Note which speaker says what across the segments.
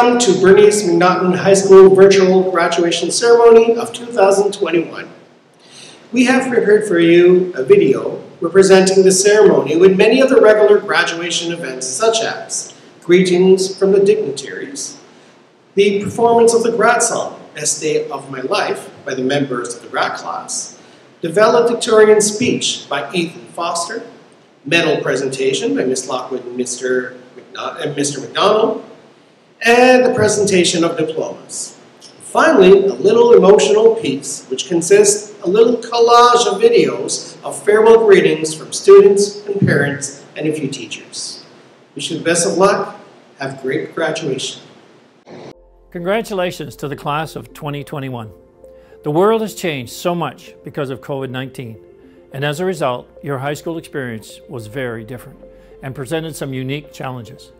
Speaker 1: Welcome to Bernice MacNaughton High School Virtual Graduation Ceremony of 2021. We have prepared for you a video representing the ceremony with many of the regular graduation events such as greetings from the dignitaries, the performance of the grad song, Best Day of My Life by the members of the grad class, the valedictorian speech by Ethan Foster, medal presentation by Ms. Lockwood and Mr. Uh, Mr. McDonald, and the presentation of diplomas. Finally, a little emotional piece, which consists a little collage of videos of farewell greetings from students and parents and a few teachers. Wish you the best of luck. Have great graduation.
Speaker 2: Congratulations to the class of 2021. The world has changed so much because of COVID-19, and as a result, your high school experience was very different and presented some unique challenges.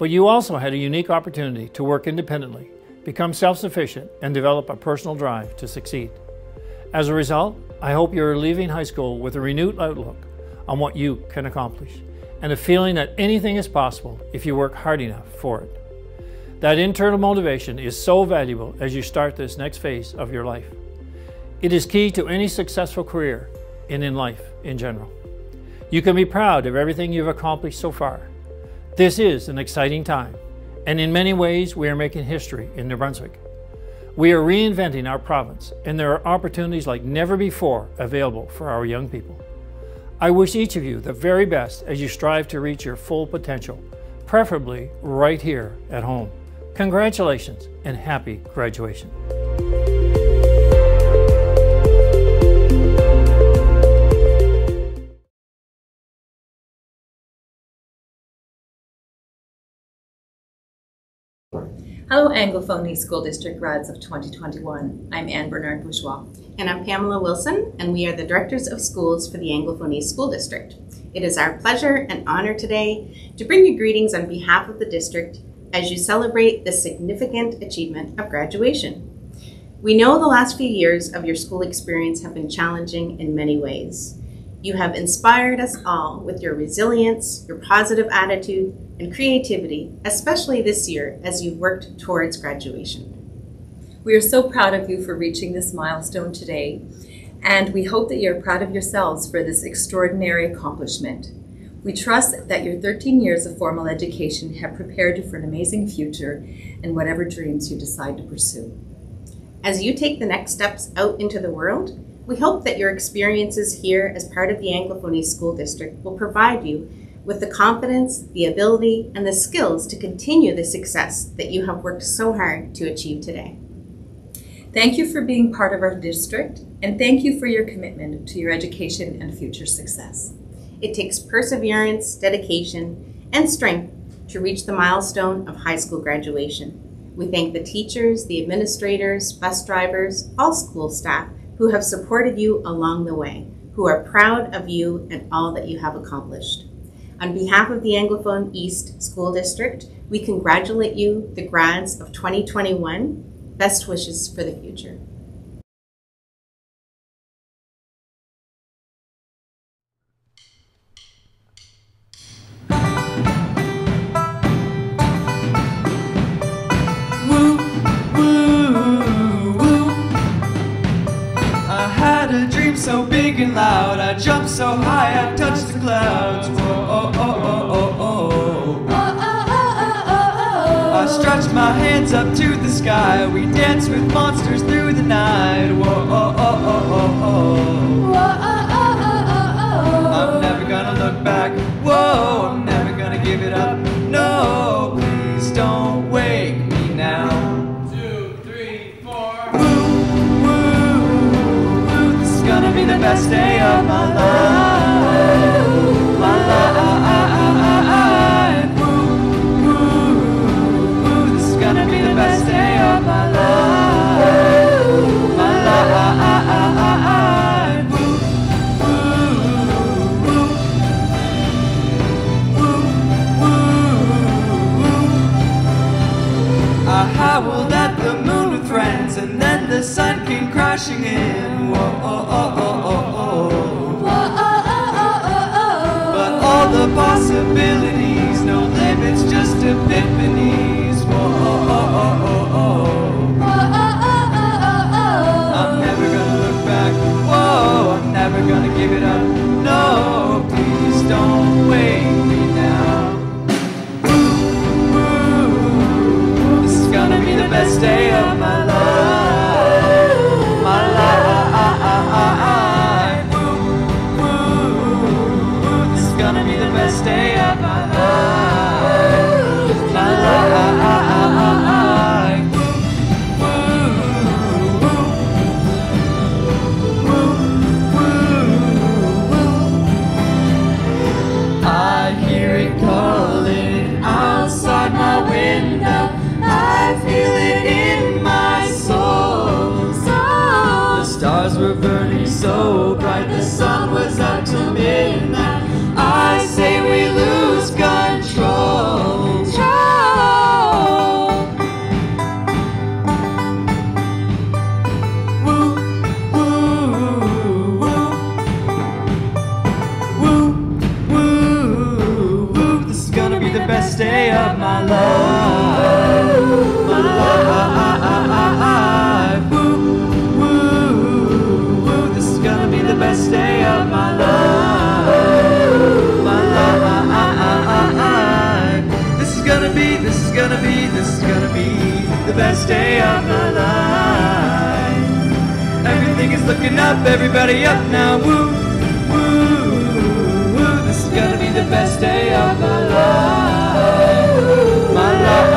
Speaker 2: But you also had a unique opportunity to work independently, become self-sufficient, and develop a personal drive to succeed. As a result, I hope you're leaving high school with a renewed outlook on what you can accomplish and a feeling that anything is possible if you work hard enough for it. That internal motivation is so valuable as you start this next phase of your life. It is key to any successful career and in life in general. You can be proud of everything you've accomplished so far. This is an exciting time, and in many ways we are making history in New Brunswick. We are reinventing our province, and there are opportunities like never before available for our young people. I wish each of you the very best as you strive to reach your full potential, preferably right here at home. Congratulations and happy graduation.
Speaker 3: Hello Anglophone School District grads of 2021. I'm Anne Bernard Bourgeois.
Speaker 4: And I'm Pamela Wilson, and we are the Directors of Schools for the Anglophone School District. It is our pleasure and honor today to bring you greetings on behalf of the district as you celebrate the significant achievement of graduation. We know the last few years of your school experience have been challenging in many ways. You have inspired us all with your resilience, your positive attitude, and creativity, especially this year as you've worked towards graduation.
Speaker 3: We are so proud of you for reaching this milestone today, and we hope that you're proud of yourselves for this extraordinary accomplishment. We trust that your 13 years of formal education have prepared you for an amazing future and whatever dreams you decide to pursue.
Speaker 4: As you take the next steps out into the world, we hope that your experiences here as part of the Anglophone School District will provide you with the confidence, the ability, and the skills to continue the success that you have worked so hard to achieve today.
Speaker 3: Thank you for being part of our district, and thank you for your commitment to your education and future success.
Speaker 4: It takes perseverance, dedication, and strength to reach the milestone of high school graduation. We thank the teachers, the administrators, bus drivers, all school staff who have supported you along the way, who are proud of you and all that you have accomplished. On behalf of the Anglophone East School District, we congratulate you, the grads of 2021. Best wishes for the future.
Speaker 5: So high I touched the clouds. Whoa, oh, oh, oh, oh, oh, oh. I stretched my hands up to the sky. We danced with monsters through the night. Whoa, oh, oh, oh, oh, oh. Best day of my life. gonna give it up. Day of my life. Everything is looking up, everybody up now, woo, woo, woo. This is gonna be the best day of my life. My life.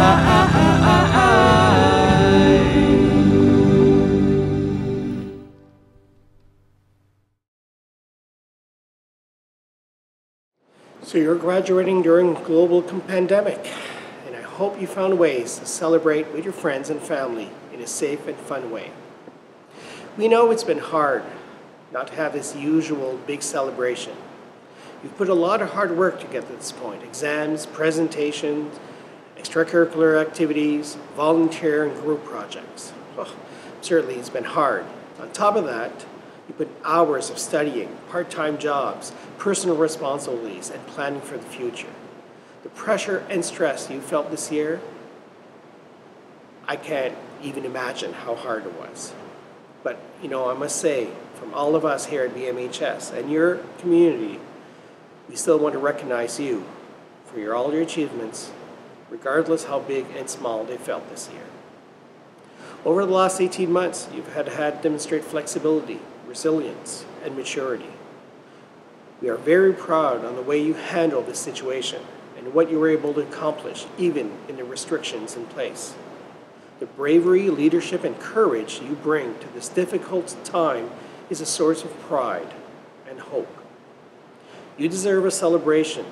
Speaker 1: So you're graduating during global pandemic, hope you found ways to celebrate with your friends and family in a safe and fun way. We know it's been hard not to have this usual big celebration. You've put a lot of hard work to get to this point. Exams, presentations, extracurricular activities, volunteer and group projects. Oh, certainly it's been hard. On top of that, you put hours of studying, part-time jobs, personal responsibilities, and planning for the future. Pressure and stress you felt this year, I can't even imagine how hard it was. But, you know, I must say, from all of us here at BMHS and your community, we still want to recognize you for your, all your achievements, regardless how big and small they felt this year. Over the last 18 months, you've had to demonstrate flexibility, resilience, and maturity. We are very proud on the way you handled this situation and what you were able to accomplish, even in the restrictions in place. The bravery, leadership, and courage you bring to this difficult time is a source of pride and hope. You deserve a celebration,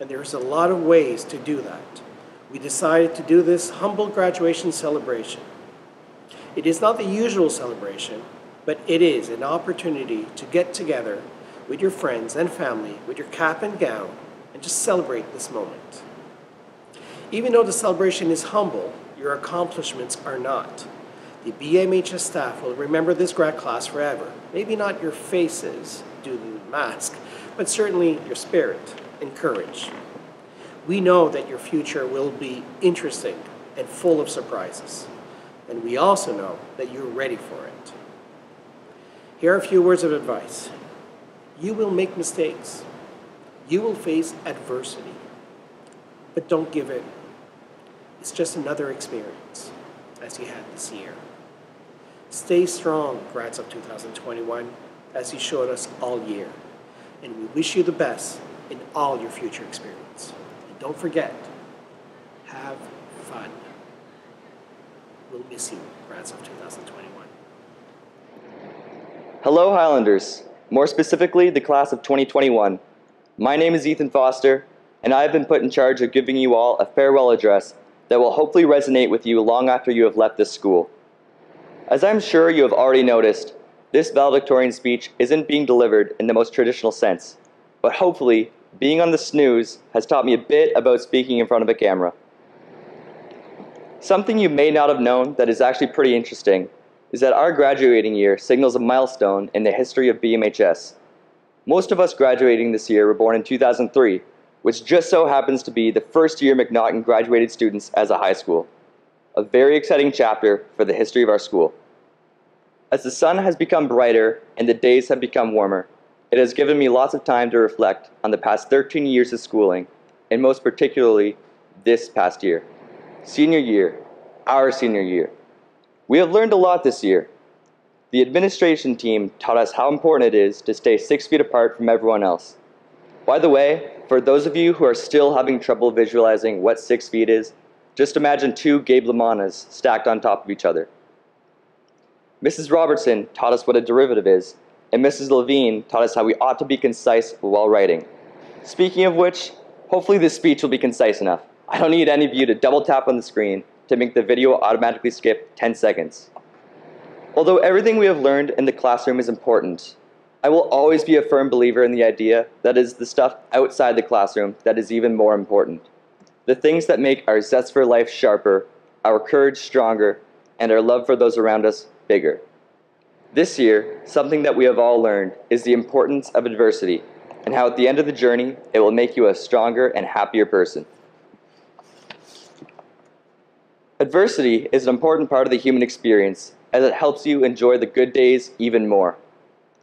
Speaker 1: and there's a lot of ways to do that. We decided to do this humble graduation celebration. It is not the usual celebration, but it is an opportunity to get together with your friends and family with your cap and gown just celebrate this moment. Even though the celebration is humble, your accomplishments are not. The BMHS staff will remember this grad class forever. Maybe not your faces due to the mask, but certainly your spirit and courage. We know that your future will be interesting and full of surprises. And we also know that you're ready for it. Here are a few words of advice. You will make mistakes. You will face adversity. But don't give in. It's just another experience, as you had this year. Stay strong, grads of 2021, as you showed us all year. And we wish you the best in all your future experience. And don't forget, have fun. We'll miss you, grads of 2021.
Speaker 6: Hello, Highlanders. More specifically, the class of 2021. My name is Ethan Foster, and I have been put in charge of giving you all a farewell address that will hopefully resonate with you long after you have left this school. As I'm sure you have already noticed, this valedictorian speech isn't being delivered in the most traditional sense, but hopefully, being on the snooze has taught me a bit about speaking in front of a camera. Something you may not have known that is actually pretty interesting is that our graduating year signals a milestone in the history of BMHS. Most of us graduating this year were born in 2003, which just so happens to be the first year MacNaughton graduated students as a high school. A very exciting chapter for the history of our school. As the sun has become brighter and the days have become warmer, it has given me lots of time to reflect on the past 13 years of schooling, and most particularly this past year. Senior year, our senior year. We have learned a lot this year. The administration team taught us how important it is to stay six feet apart from everyone else. By the way, for those of you who are still having trouble visualizing what six feet is, just imagine two Gabe Lamanas stacked on top of each other. Mrs. Robertson taught us what a derivative is, and Mrs. Levine taught us how we ought to be concise while writing. Speaking of which, hopefully this speech will be concise enough. I don't need any of you to double tap on the screen to make the video automatically skip 10 seconds. Although everything we have learned in the classroom is important, I will always be a firm believer in the idea that it is the stuff outside the classroom that is even more important. The things that make our zest for life sharper, our courage stronger, and our love for those around us bigger. This year, something that we have all learned is the importance of adversity and how at the end of the journey, it will make you a stronger and happier person. Adversity is an important part of the human experience as it helps you enjoy the good days even more.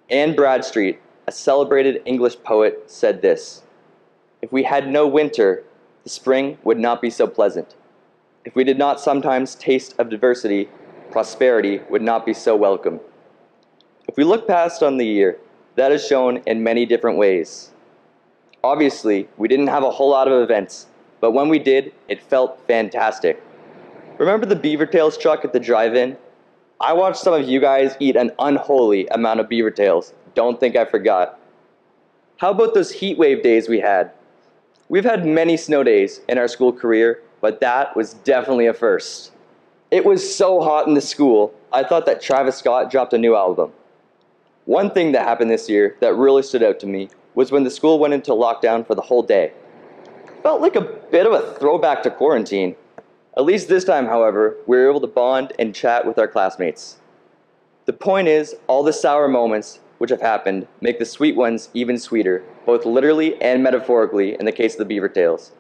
Speaker 6: Anne Bradstreet, a celebrated English poet, said this If we had no winter, the spring would not be so pleasant. if we did not sometimes taste of diversity, prosperity would not be so welcome. If we look past on the year, that is shown in many different ways. Obviously, we didn't have a whole lot of events, but when we did, it felt fantastic. Remember the Beaver Tails truck at the drive-in? I watched some of you guys eat an unholy amount of Beaver Tails. Don't think I forgot. How about those heat wave days we had? We've had many snow days in our school career, but that was definitely a first. It was so hot in the school, I thought that Travis Scott dropped a new album. One thing that happened this year that really stood out to me was when the school went into lockdown for the whole day. Felt like a bit of a throwback to quarantine. At least this time, however, we were able to bond and chat with our classmates. The point is, all the sour moments which have happened make the sweet ones even sweeter, both literally and metaphorically in the case of the Beaver Tails.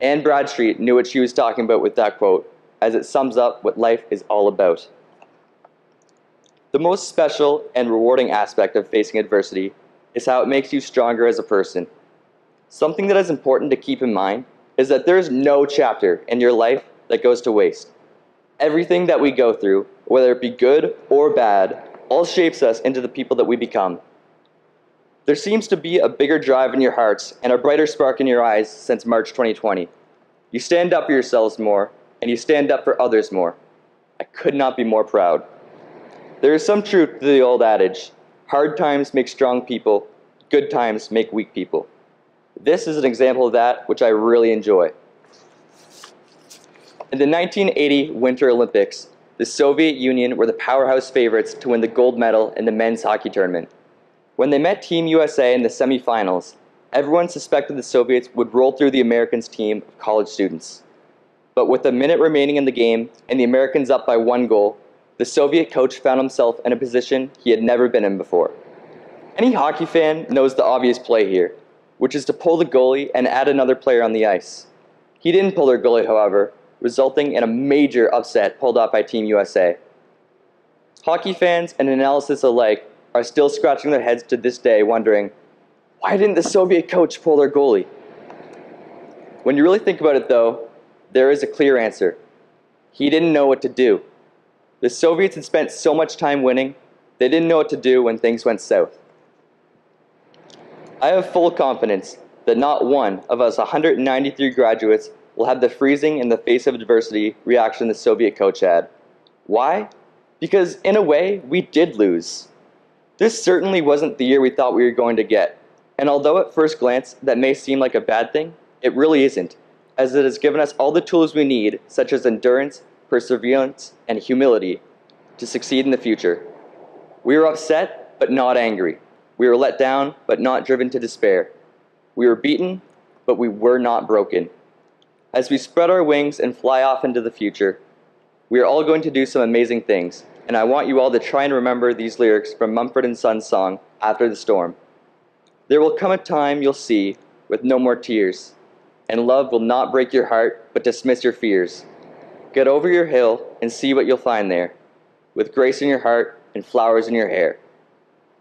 Speaker 6: Anne Bradstreet knew what she was talking about with that quote, as it sums up what life is all about. The most special and rewarding aspect of facing adversity is how it makes you stronger as a person. Something that is important to keep in mind is that there is no chapter in your life that goes to waste. Everything that we go through, whether it be good or bad, all shapes us into the people that we become. There seems to be a bigger drive in your hearts and a brighter spark in your eyes since March 2020. You stand up for yourselves more, and you stand up for others more. I could not be more proud. There is some truth to the old adage hard times make strong people, good times make weak people. This is an example of that, which I really enjoy. In the 1980 Winter Olympics, the Soviet Union were the powerhouse favorites to win the gold medal in the men's hockey tournament. When they met Team USA in the semifinals, everyone suspected the Soviets would roll through the Americans' team of college students. But with a minute remaining in the game and the Americans up by one goal, the Soviet coach found himself in a position he had never been in before. Any hockey fan knows the obvious play here, which is to pull the goalie and add another player on the ice. He didn't pull their goalie, however, resulting in a major upset pulled off by Team USA. Hockey fans and analysts alike are still scratching their heads to this day wondering, why didn't the Soviet coach pull their goalie? When you really think about it though, there is a clear answer. He didn't know what to do. The Soviets had spent so much time winning, they didn't know what to do when things went south. I have full confidence that not one of us 193 graduates will have the freezing in the face of adversity reaction the Soviet coach had. Why? Because in a way, we did lose. This certainly wasn't the year we thought we were going to get, and although at first glance that may seem like a bad thing, it really isn't, as it has given us all the tools we need, such as endurance, perseverance, and humility, to succeed in the future. We were upset, but not angry. We were let down, but not driven to despair. We were beaten, but we were not broken. As we spread our wings and fly off into the future, we are all going to do some amazing things, and I want you all to try and remember these lyrics from Mumford & Sons' song, After the Storm. There will come a time you'll see with no more tears, and love will not break your heart, but dismiss your fears. Get over your hill and see what you'll find there, with grace in your heart and flowers in your hair.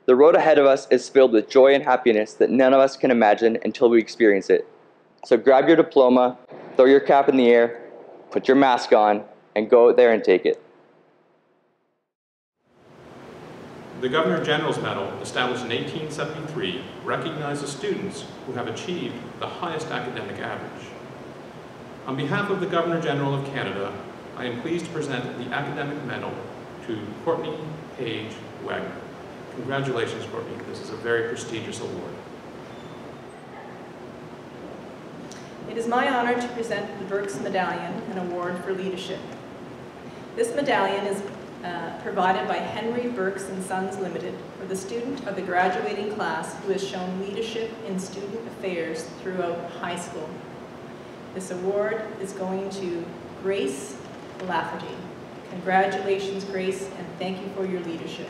Speaker 6: The road ahead of us is filled with joy and happiness that none of us can imagine until we experience it. So grab your diploma, throw your cap in the air, put your mask on, and go out there and take it.
Speaker 7: The Governor General's Medal, established in 1873, recognizes students who have achieved the highest academic average. On behalf of the Governor General of Canada, I am pleased to present the Academic Medal to Courtney Page Wagner. Congratulations, Courtney. This is a very prestigious award.
Speaker 8: It is my honor to present the Birks Medallion, an award for leadership. This medallion is uh, provided by Henry Birks and Sons Limited for the student of the graduating class who has shown leadership in student affairs throughout high school. This award is going to Grace Lafferty. Congratulations, Grace, and thank you for your leadership.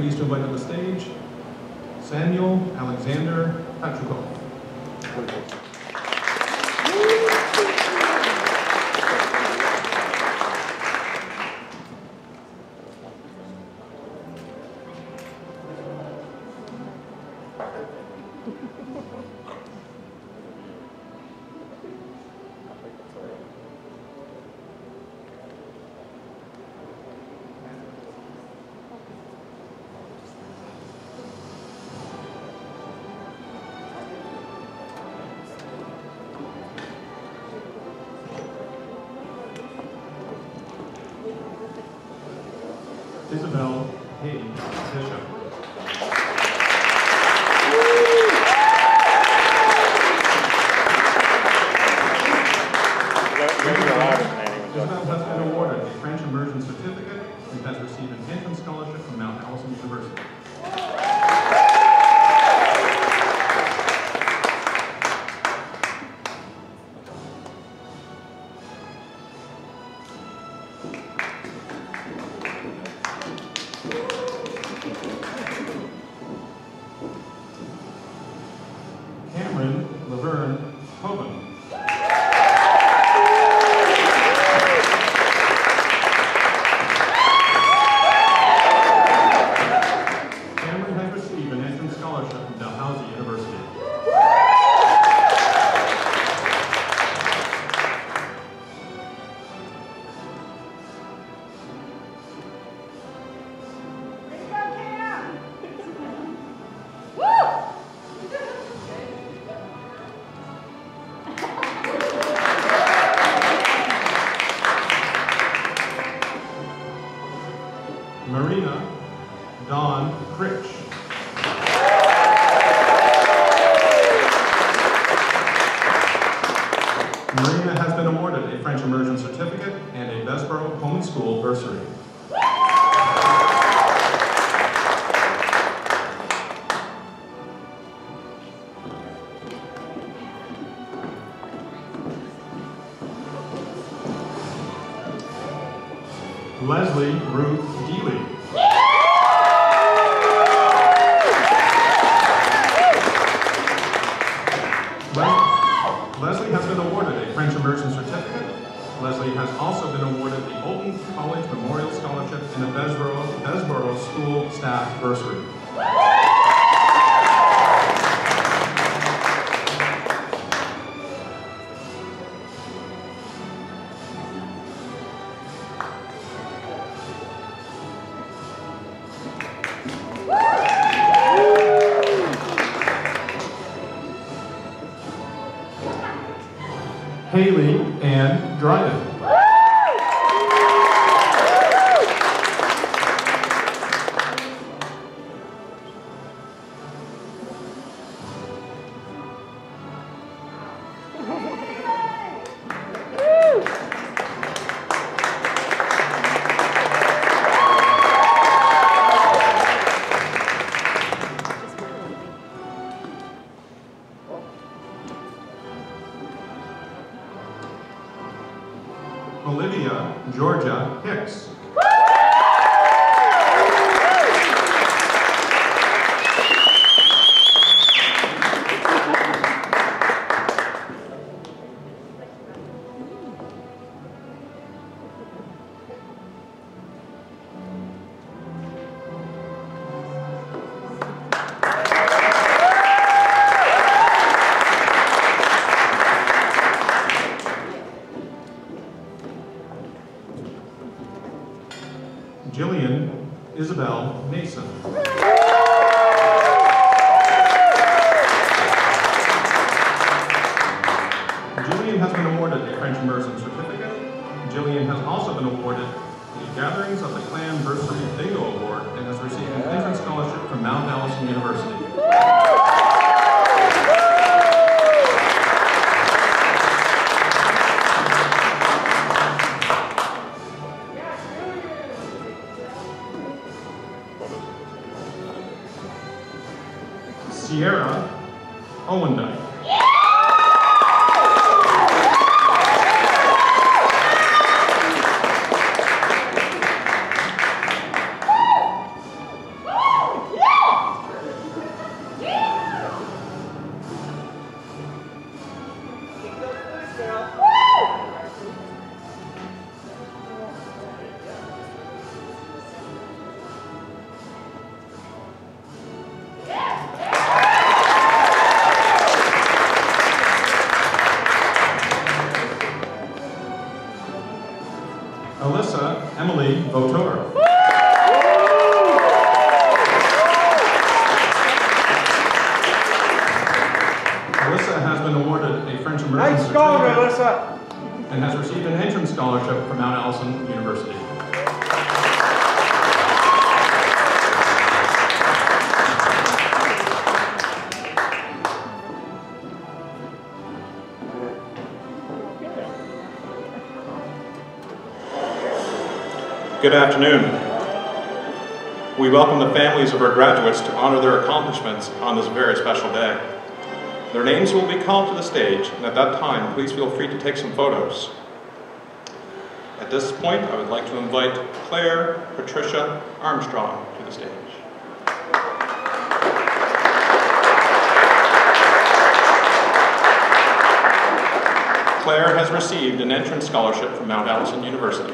Speaker 9: I'm pleased to to the Good afternoon. We welcome the families of our graduates to honor their accomplishments on this very special day. Their names will be called to the stage, and at that time, please feel free to take some photos. At this point, I would like to invite Claire Patricia Armstrong to the stage. Claire has received an entrance scholarship from Mount Allison University.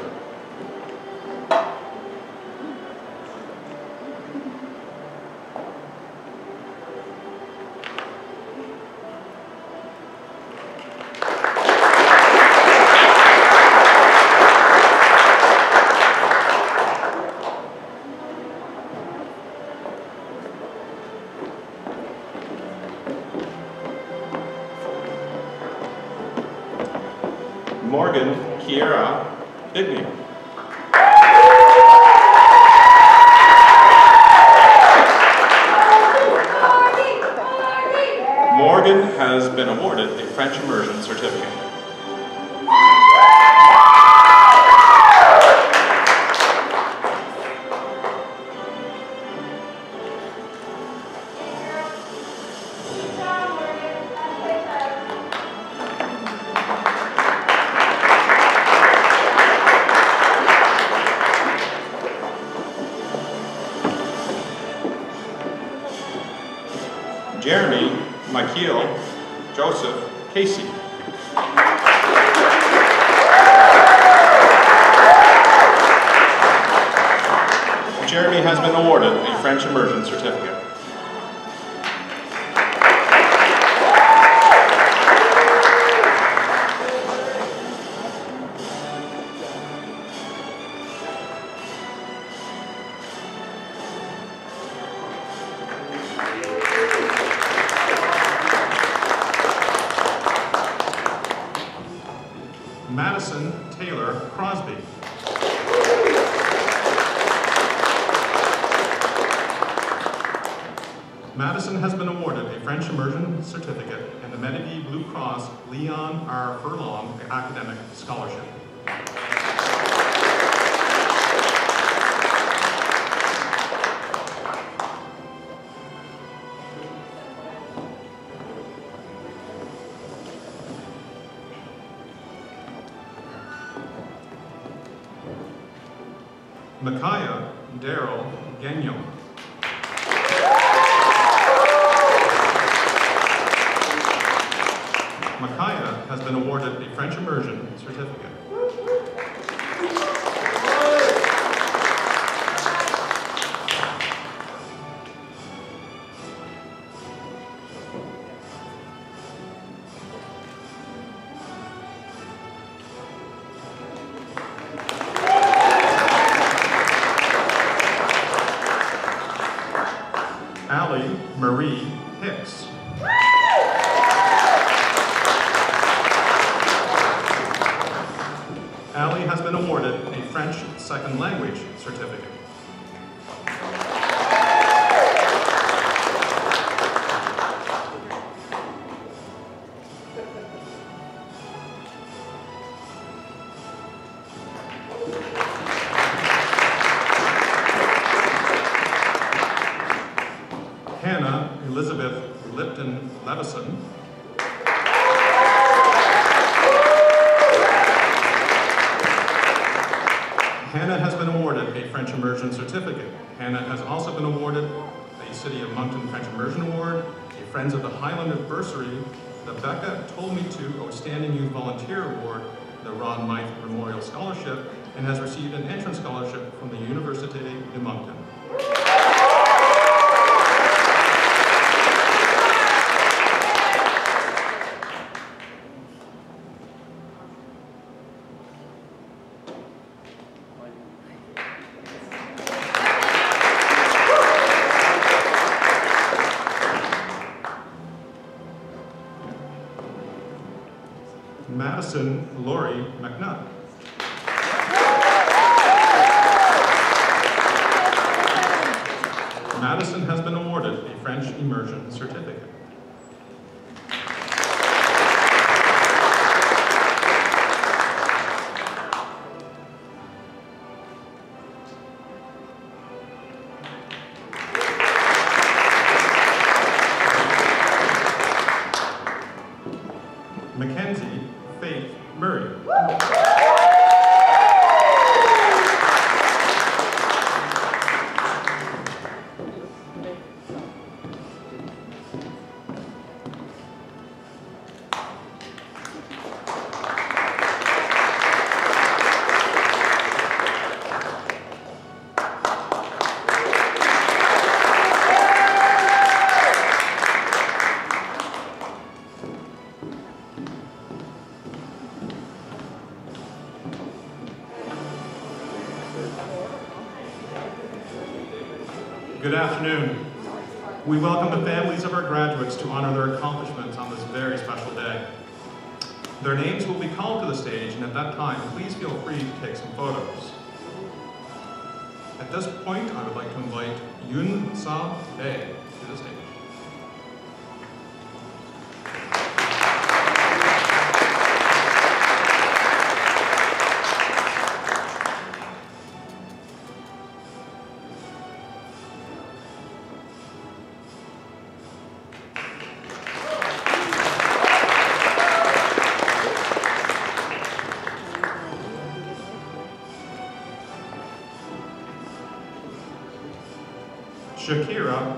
Speaker 9: Shakira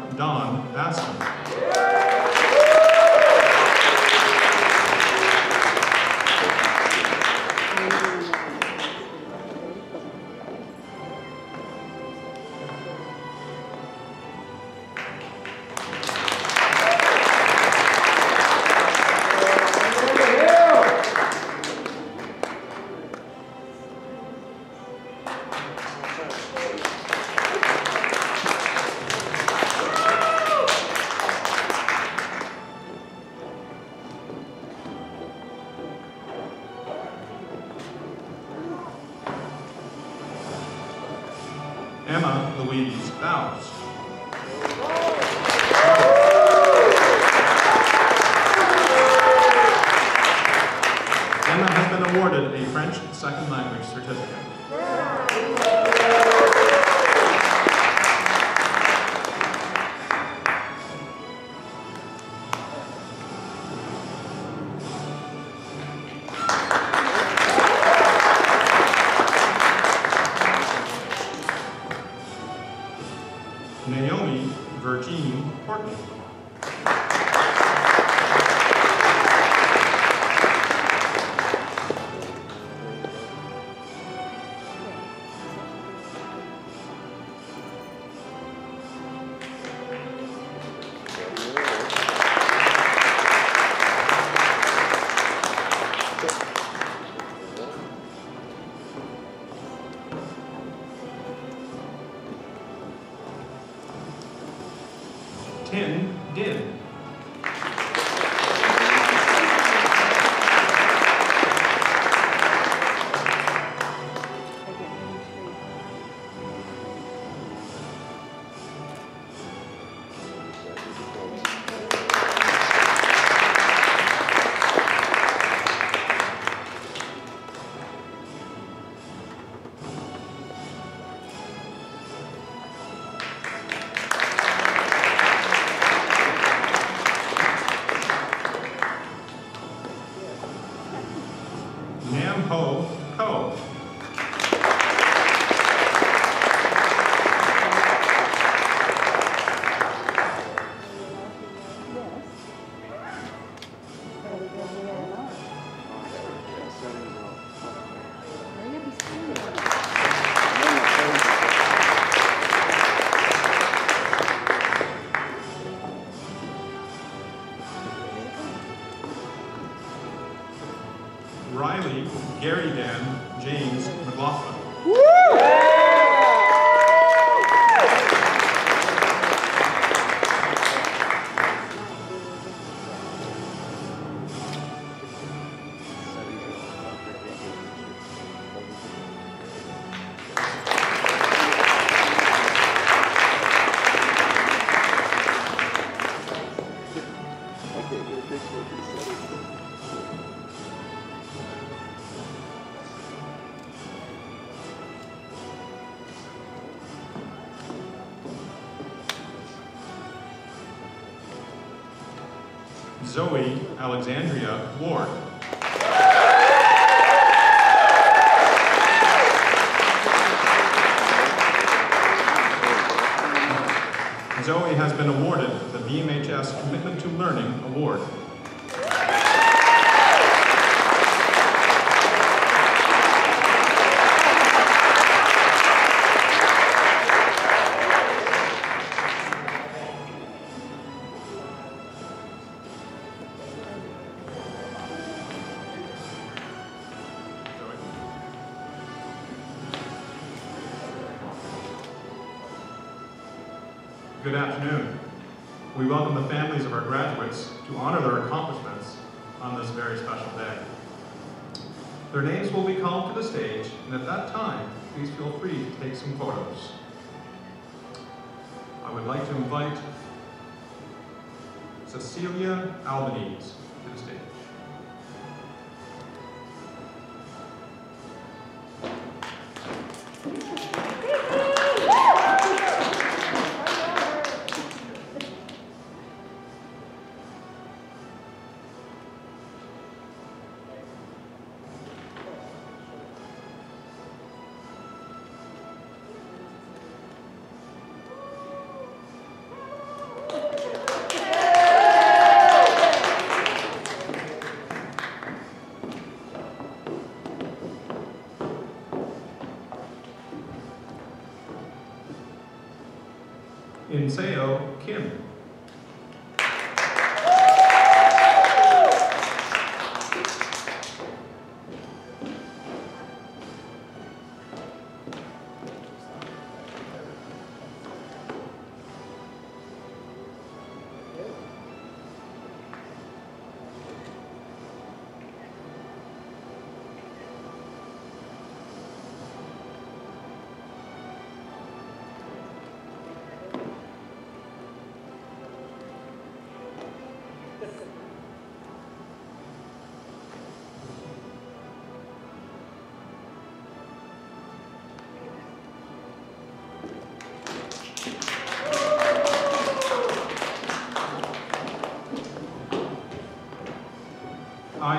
Speaker 9: Alexandria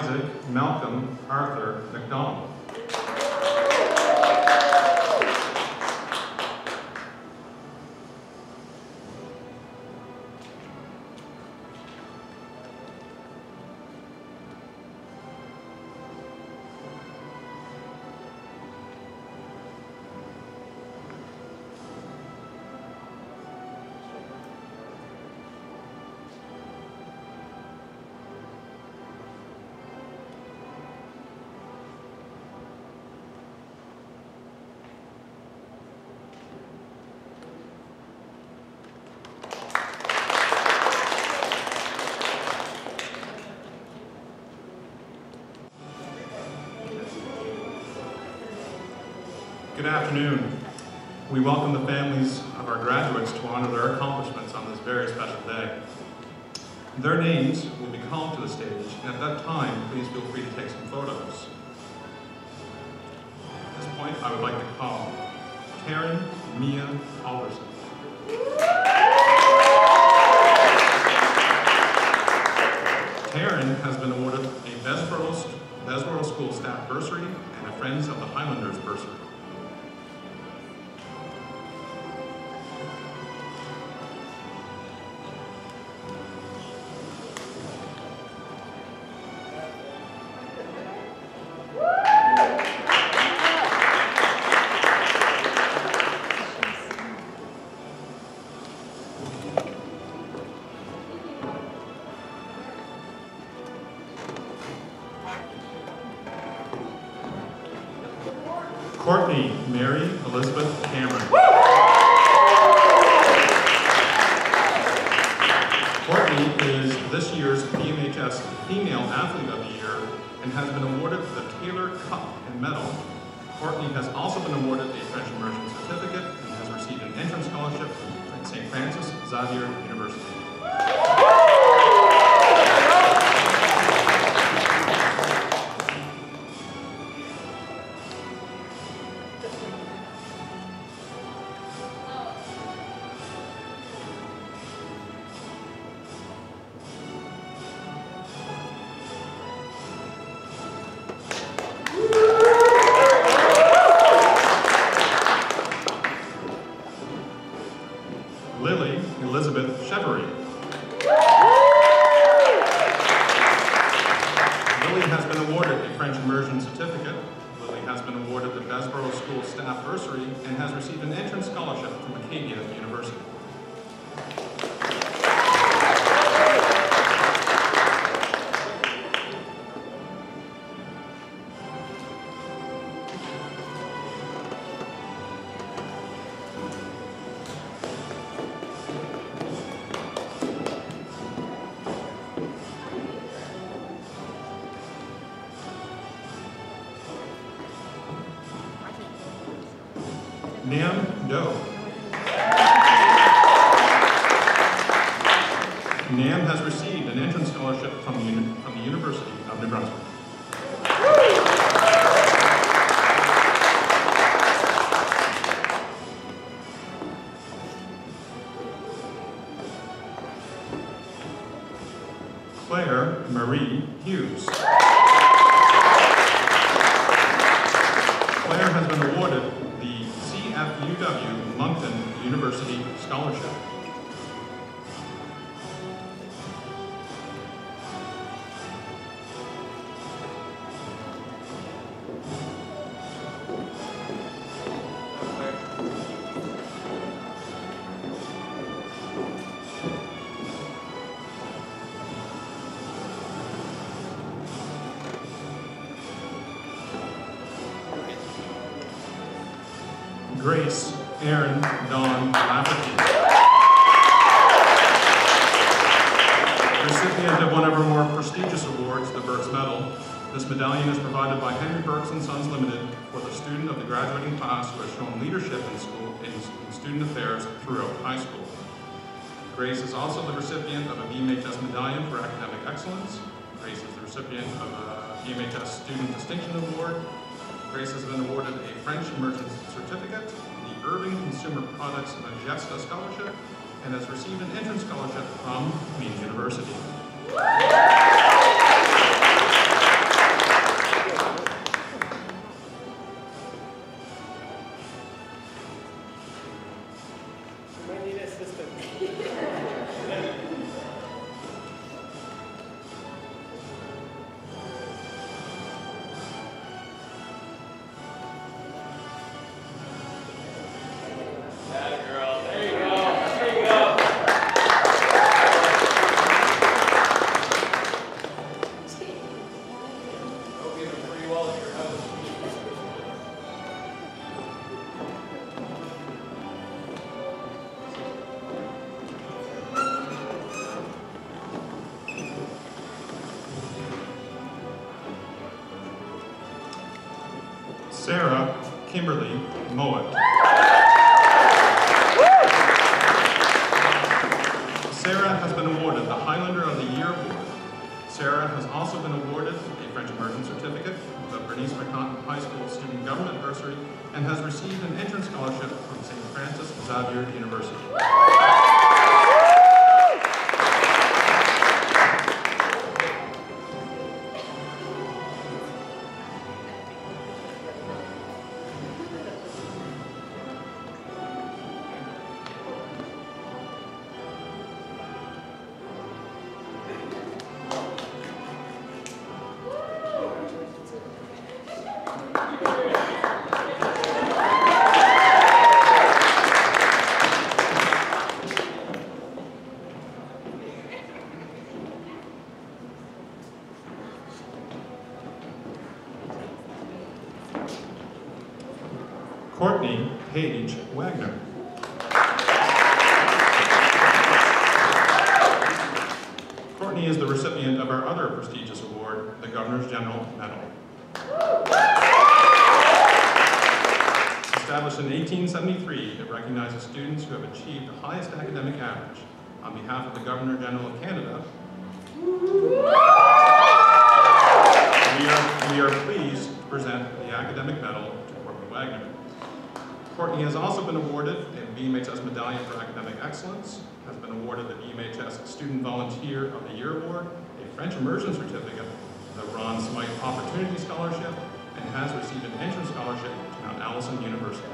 Speaker 9: Isaac Malcolm Arthur McDonald. Good afternoon. We welcome the families of our graduates to honor their accomplishments on this very special day. Their names will be called to the stage, and at that time, please feel free to take some photos. At this point, I would like to call Karen Mia Athlete of the Year and has been awarded the Taylor Cup and Medal. Courtney has also been awarded a French immersion certificate and has received an entrance scholarship at St. Francis Xavier University. Distinction Award. Grace has been awarded a French Immersion Certificate, the Irving Consumer Products Majesta Scholarship, and has received an entrance scholarship from Courtney Paige Wagner. Courtney is the recipient of our other prestigious award, the Governor's General Medal. Established in 1873, it recognizes students who have achieved the highest academic average. On behalf of the Governor General of Canada, Courtney has also been awarded a BMHS Medallion for Academic Excellence, has been awarded the BMHS Student Volunteer of the Year Award, a French Immersion Certificate, the Ron Smythe Opportunity Scholarship, and has received an entrance scholarship to Mount Allison University.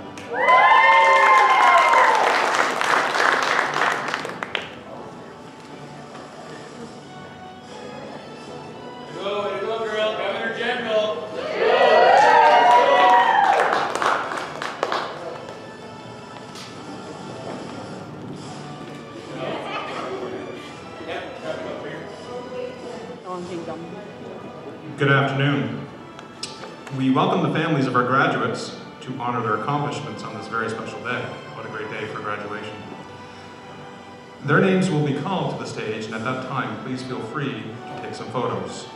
Speaker 5: To
Speaker 9: honor their accomplishments on this very special day. What a great day for graduation. Their names will be called to the stage, and at that time, please feel free to take some photos.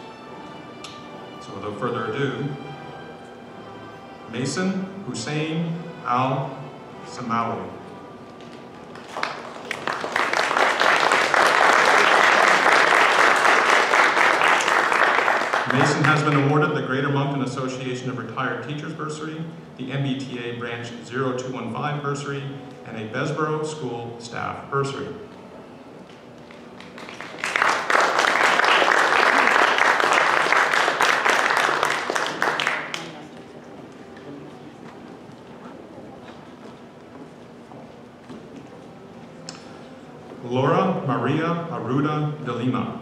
Speaker 9: So without further ado, Mason Hussein Al Samawi. Mason has been awarded the Greater Moncton Association of Retired Teachers Bursary, the NBTA Branch 0215 Bursary, and a Bessborough School Staff Bursary. Laura Maria Arruda de Lima.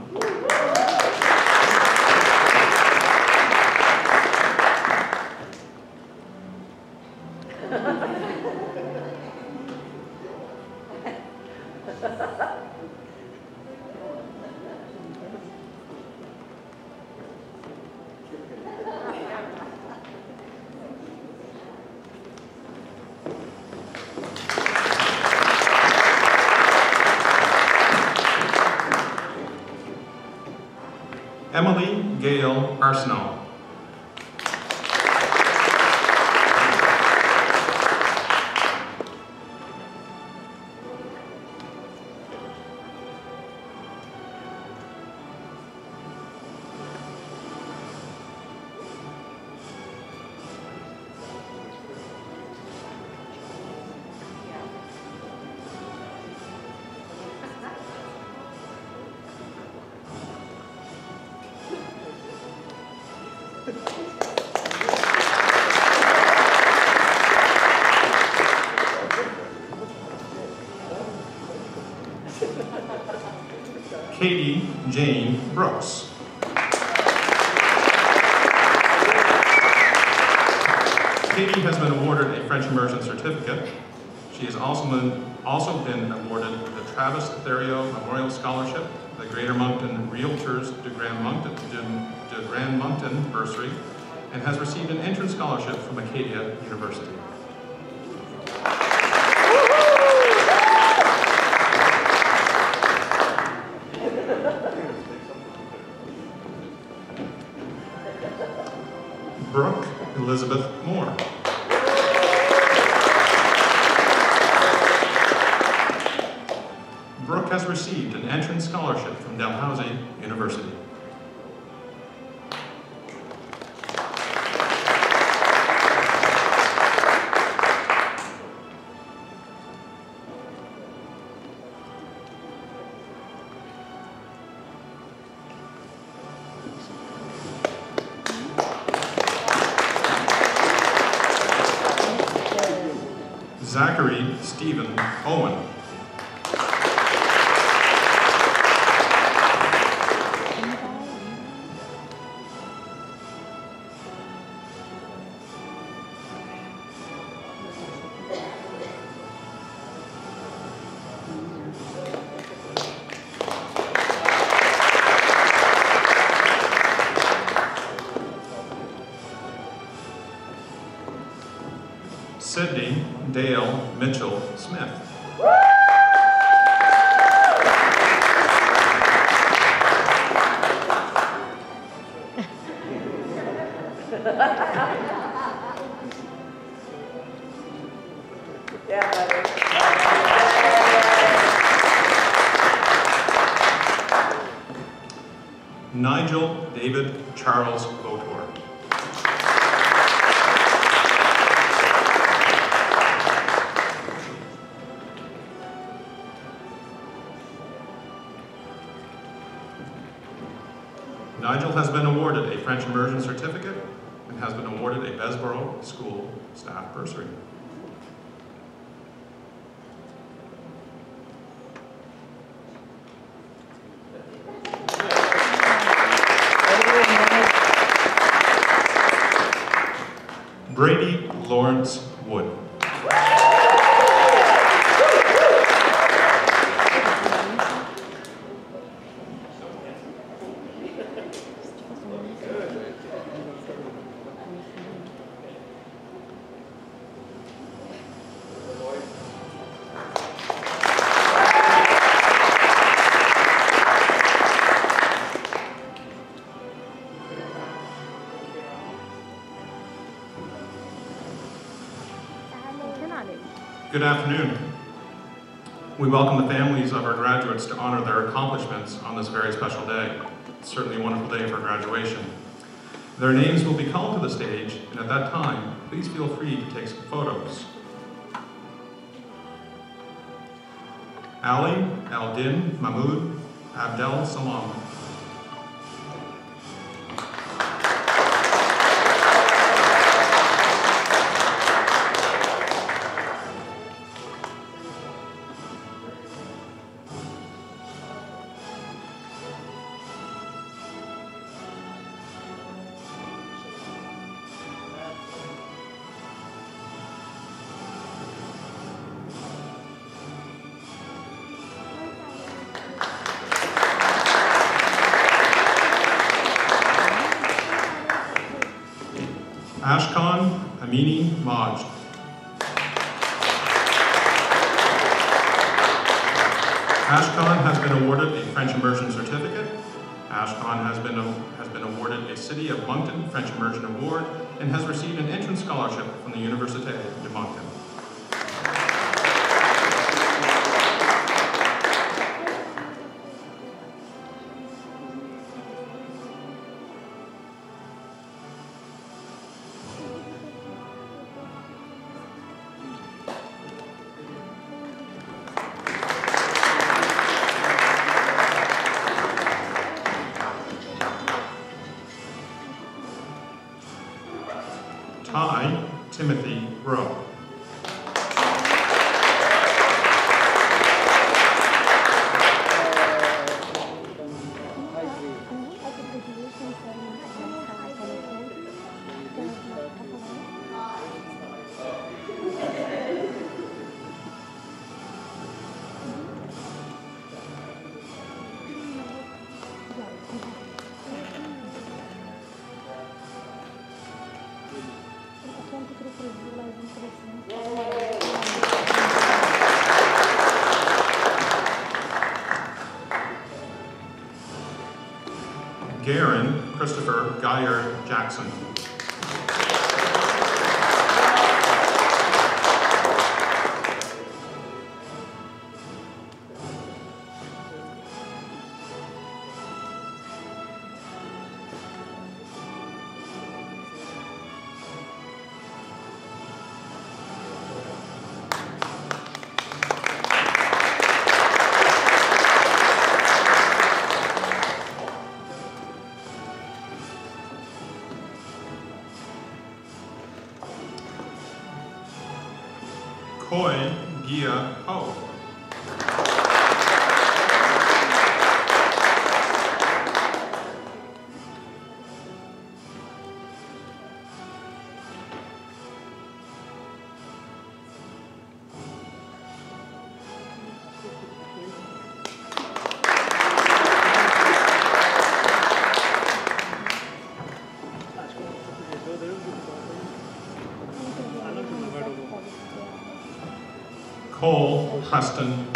Speaker 9: French immersion Good afternoon. We welcome the families of our graduates to honor their accomplishments on this very special day. It's certainly a wonderful day for graduation. Their names will be called to the stage, and at that time, please feel free to take some photos. Aley ElDin Mahmoud Abdel Salam. Geyer Jackson. Coin Kohlengier auf. Preston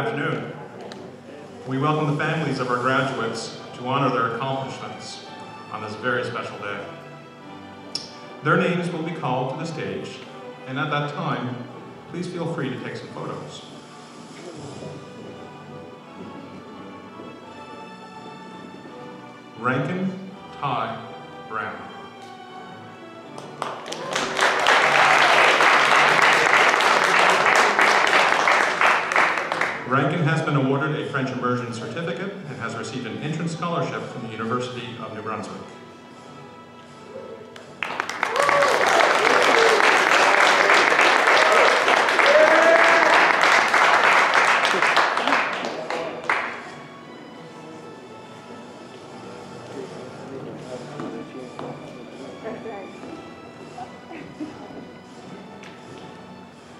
Speaker 9: afternoon.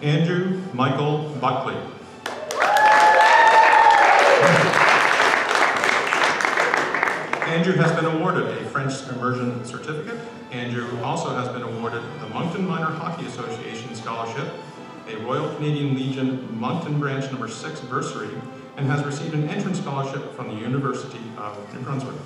Speaker 9: Andrew Michael Buckley. Andrew has been awarded a French immersion certificate. Andrew also has been awarded the Moncton Minor Hockey Association Scholarship, a Royal Canadian Legion Moncton Branch Number 6 bursary, and has received an entrance scholarship from the University of New Brunswick.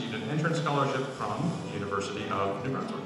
Speaker 9: received an entrance scholarship from the University of New Brunswick.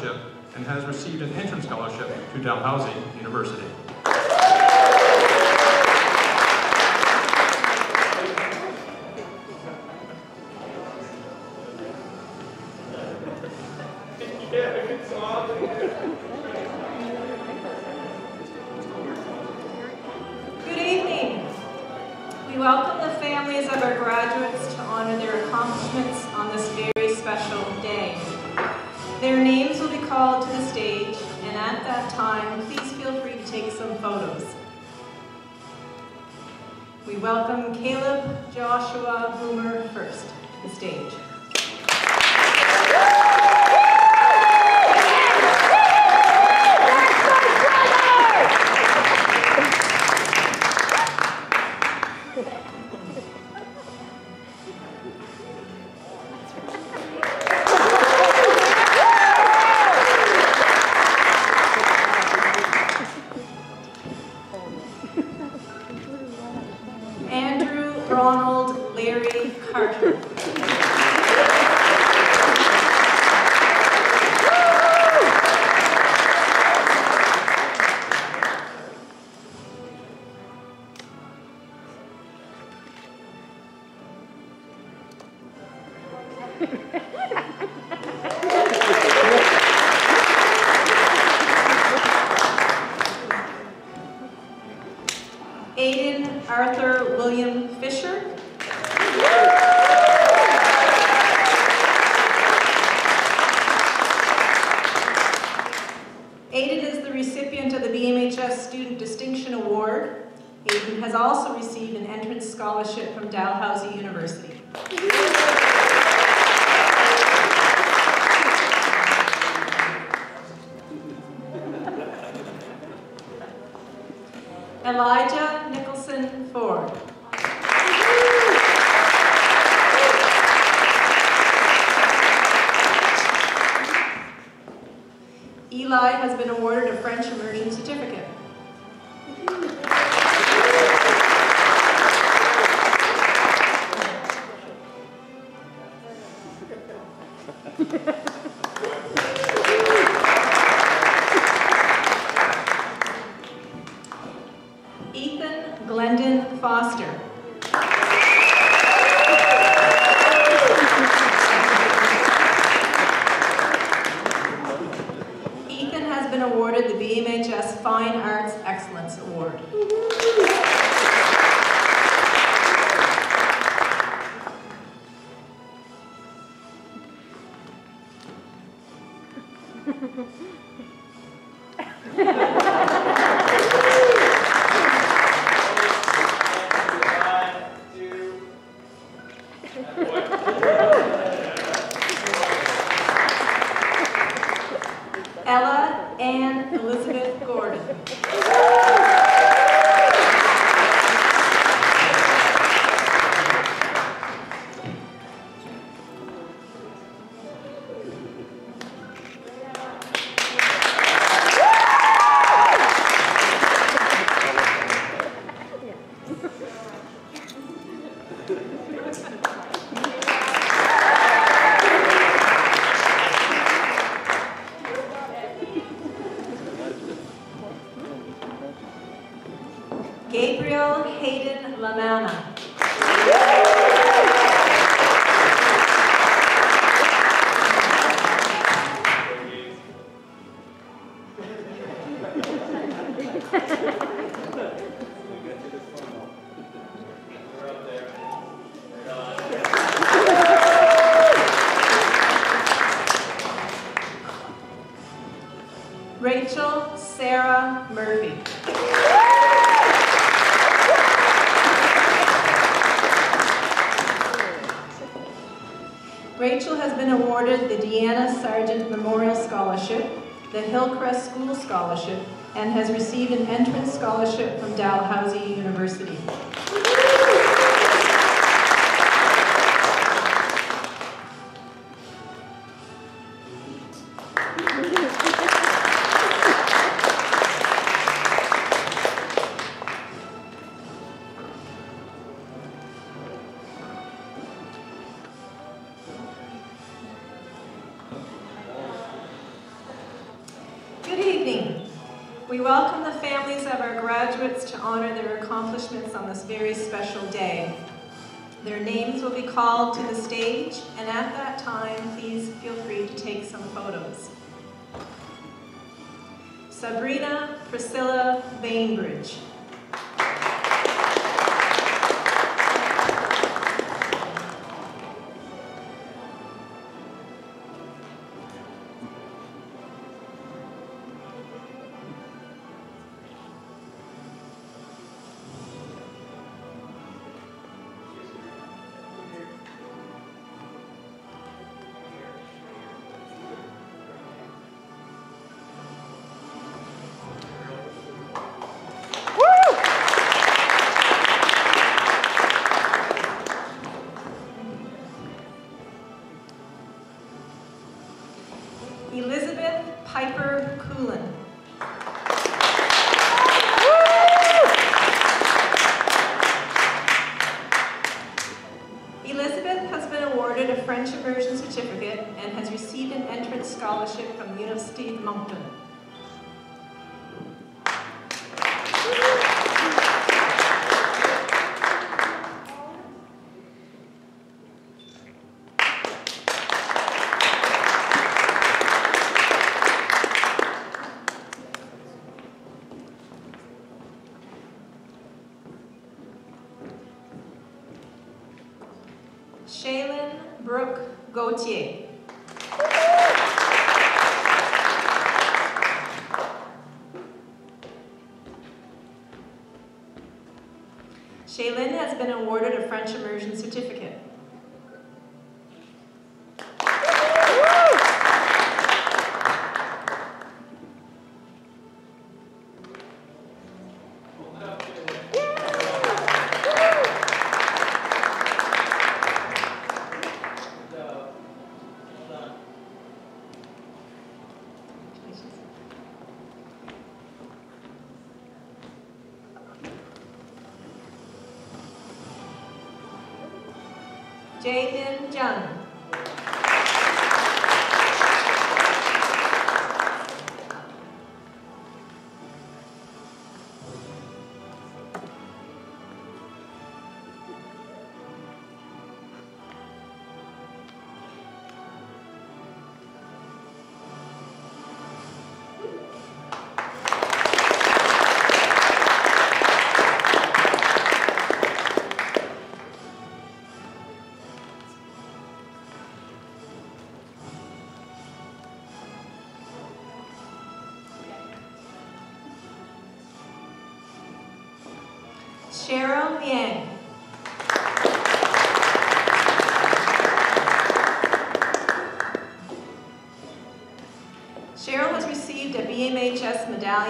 Speaker 9: Scholarship and has received an entrance scholarship to Dalhousie University.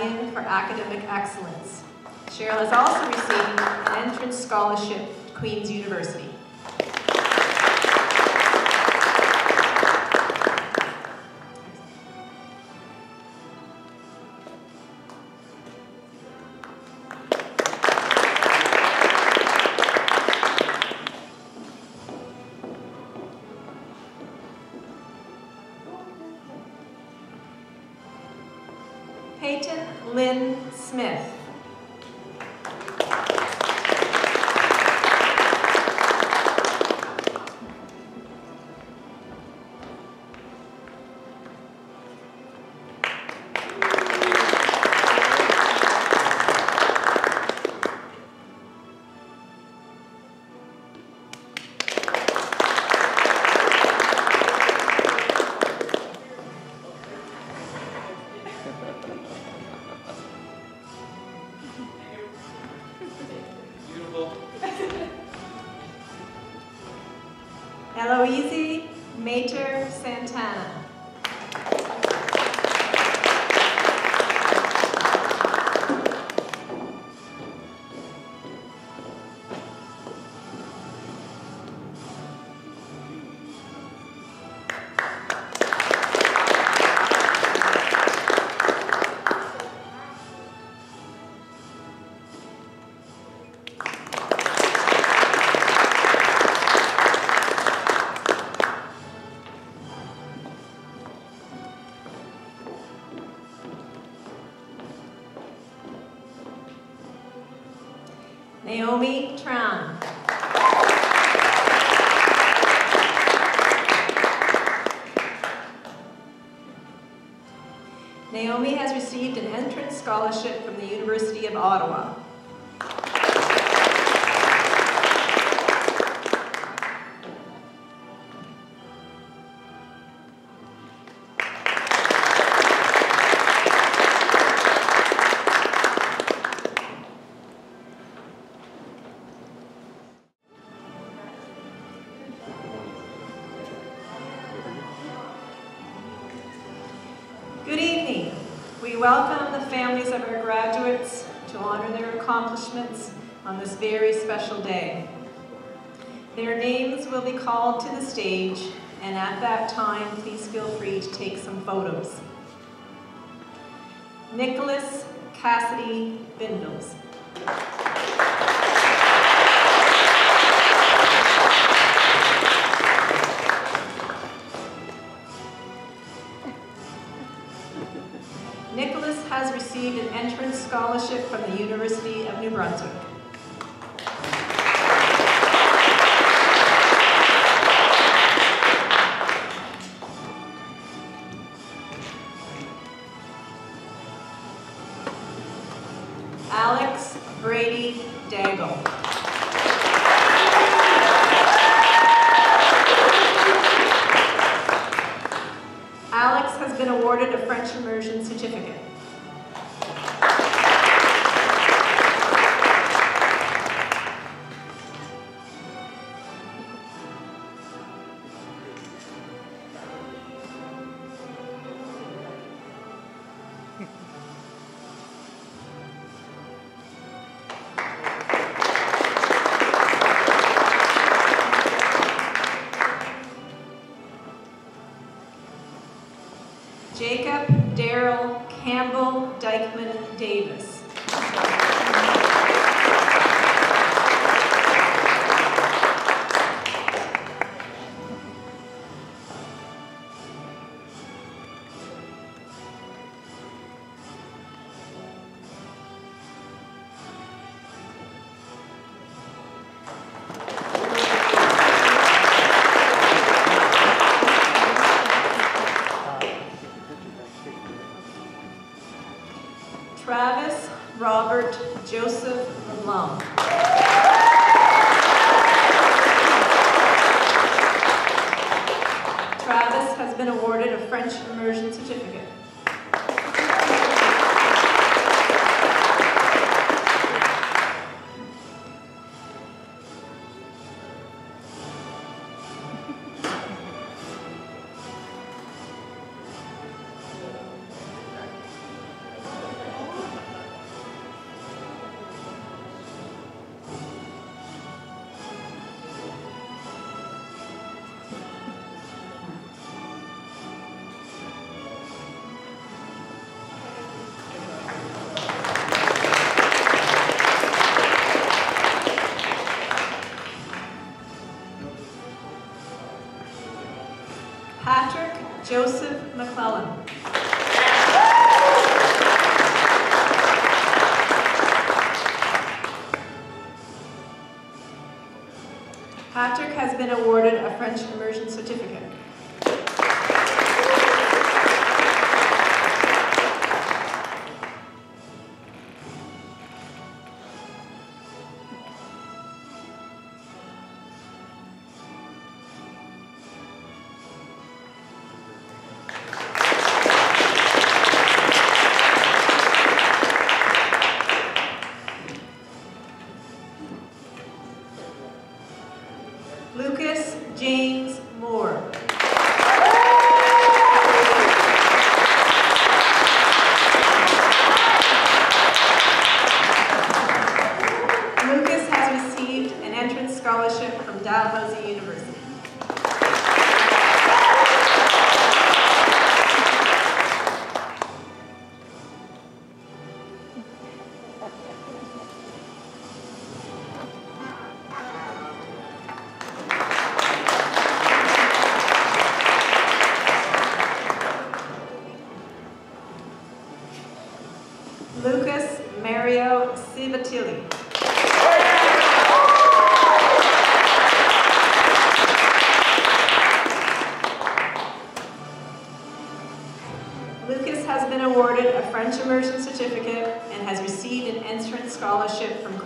Speaker 8: Medallion for Academic Excellence. Cheryl has also received an entrance scholarship accomplishments on this very special day. Their names will be called to the stage, and at that time, please feel free to take some photos. Nicholas Cassidy Bindels. Nicholas has received an entrance scholarship from the University New Brunswick.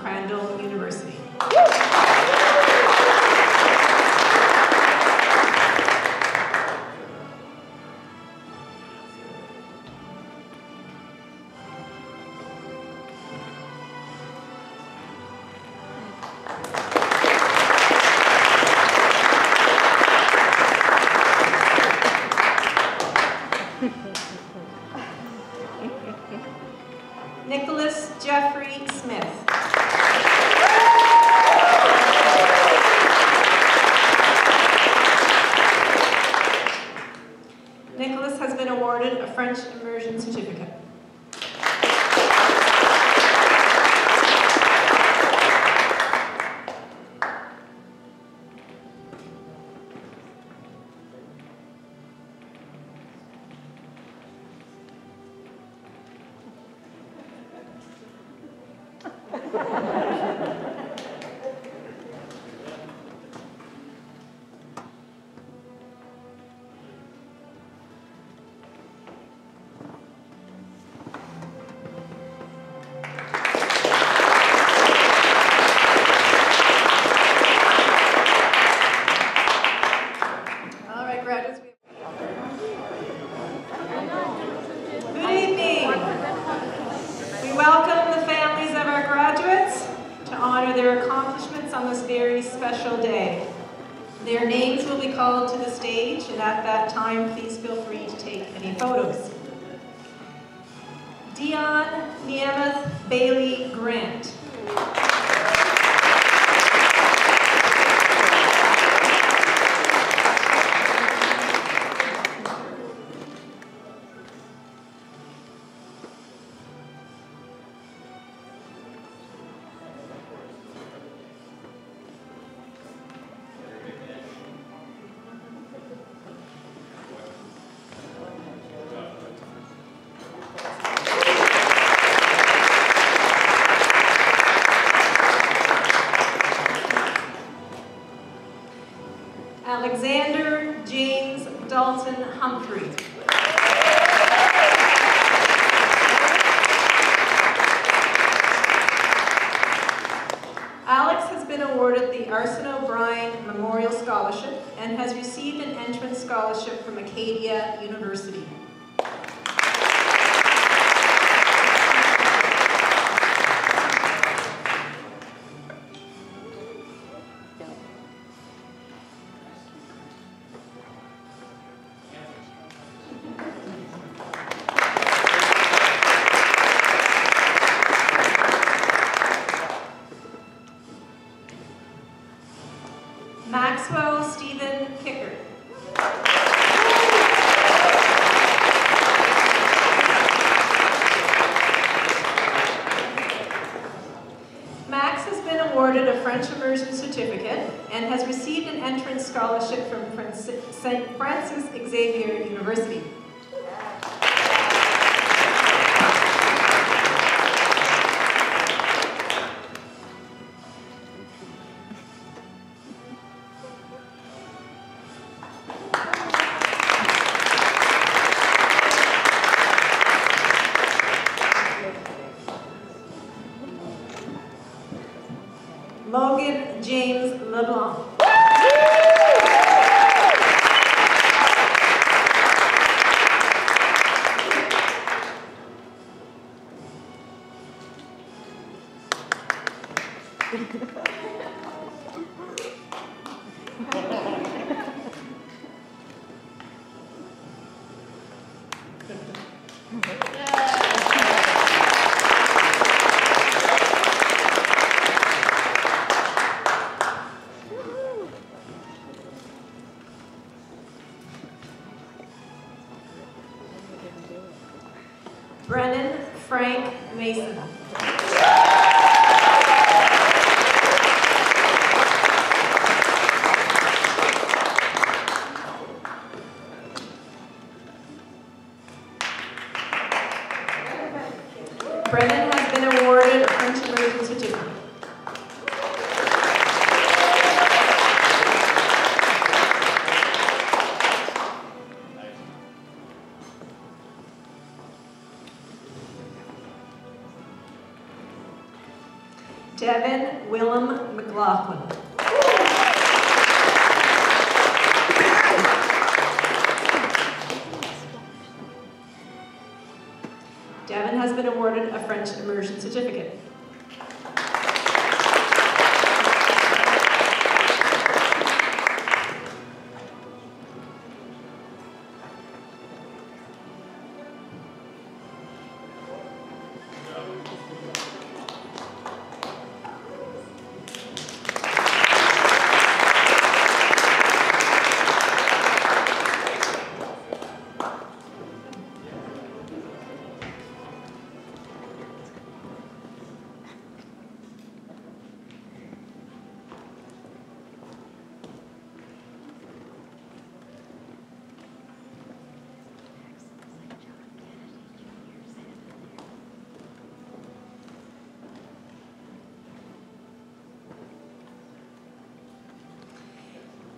Speaker 8: Crandall University.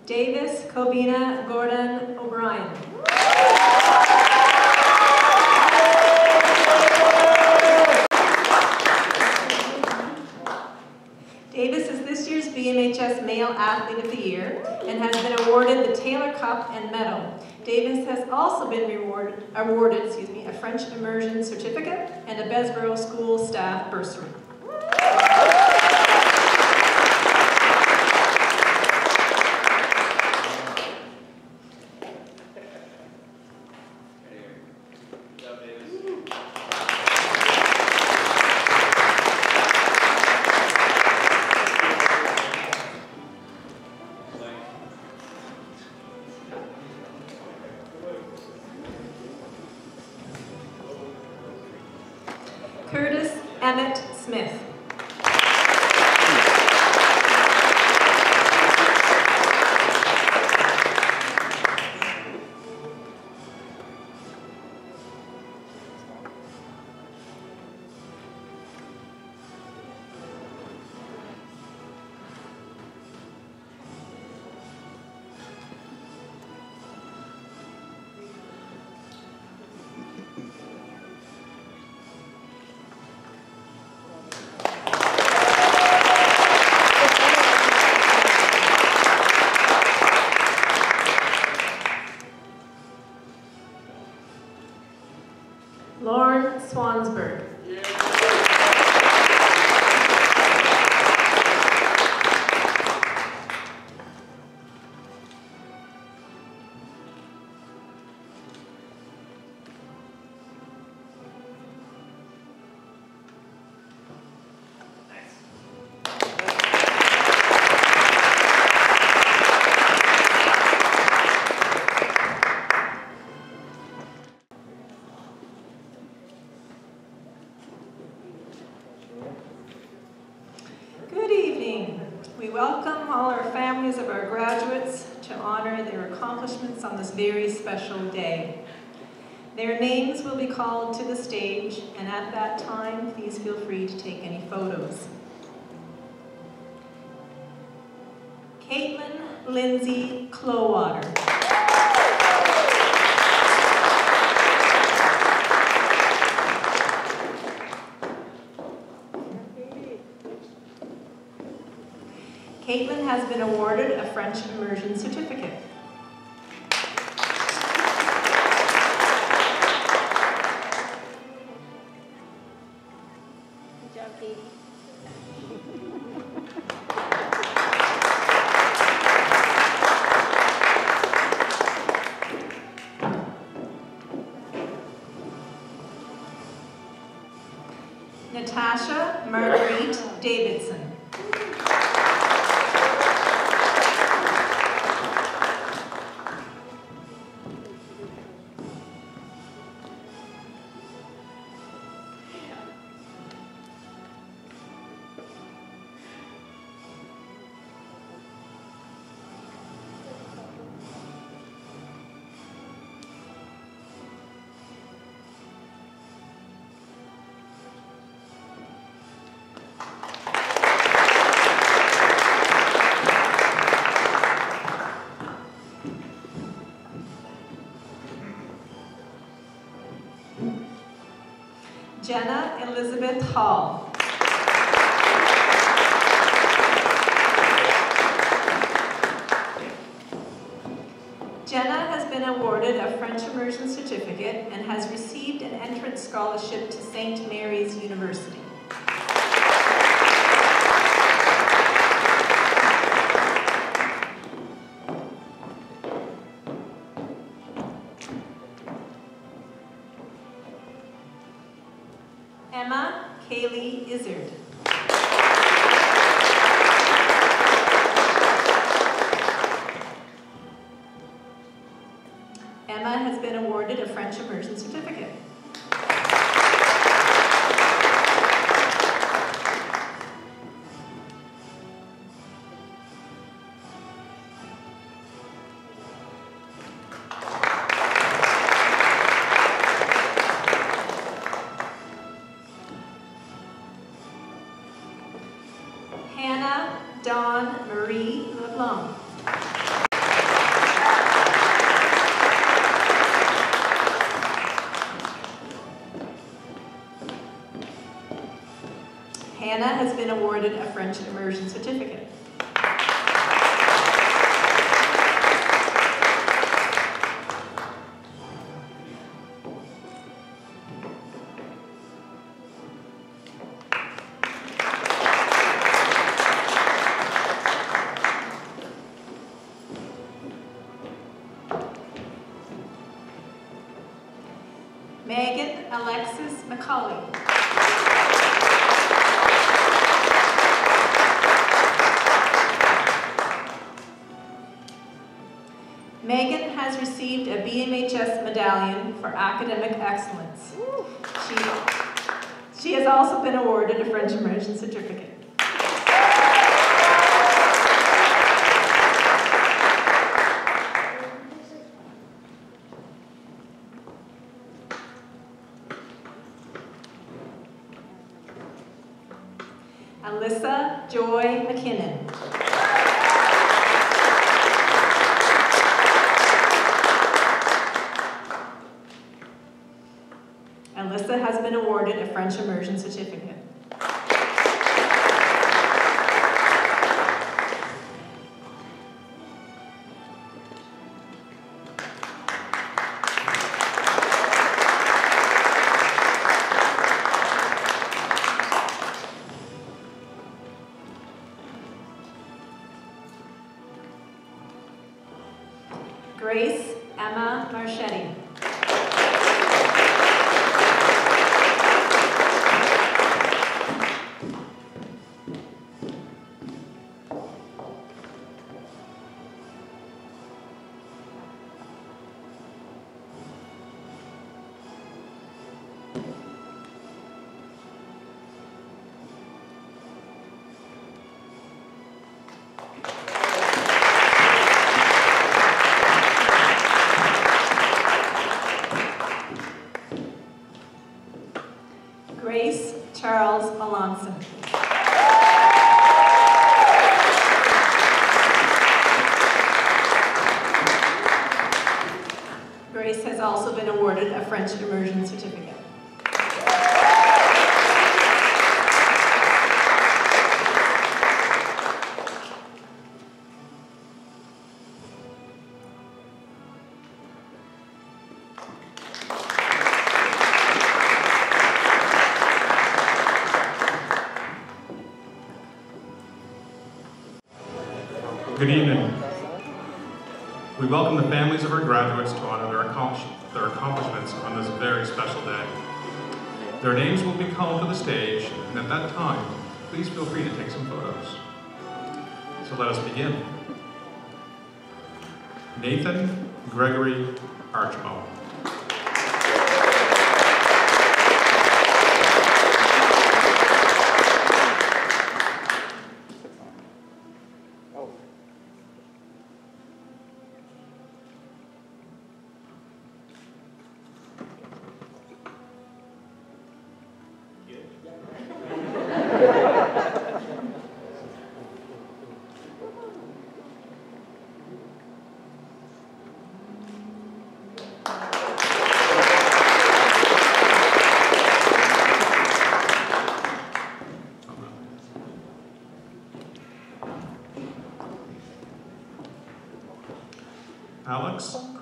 Speaker 8: Davis Cobina Gordon Elizabeth Hall. Jenna has been awarded a French immersion certificate and has received an entrance scholarship to St. Mary's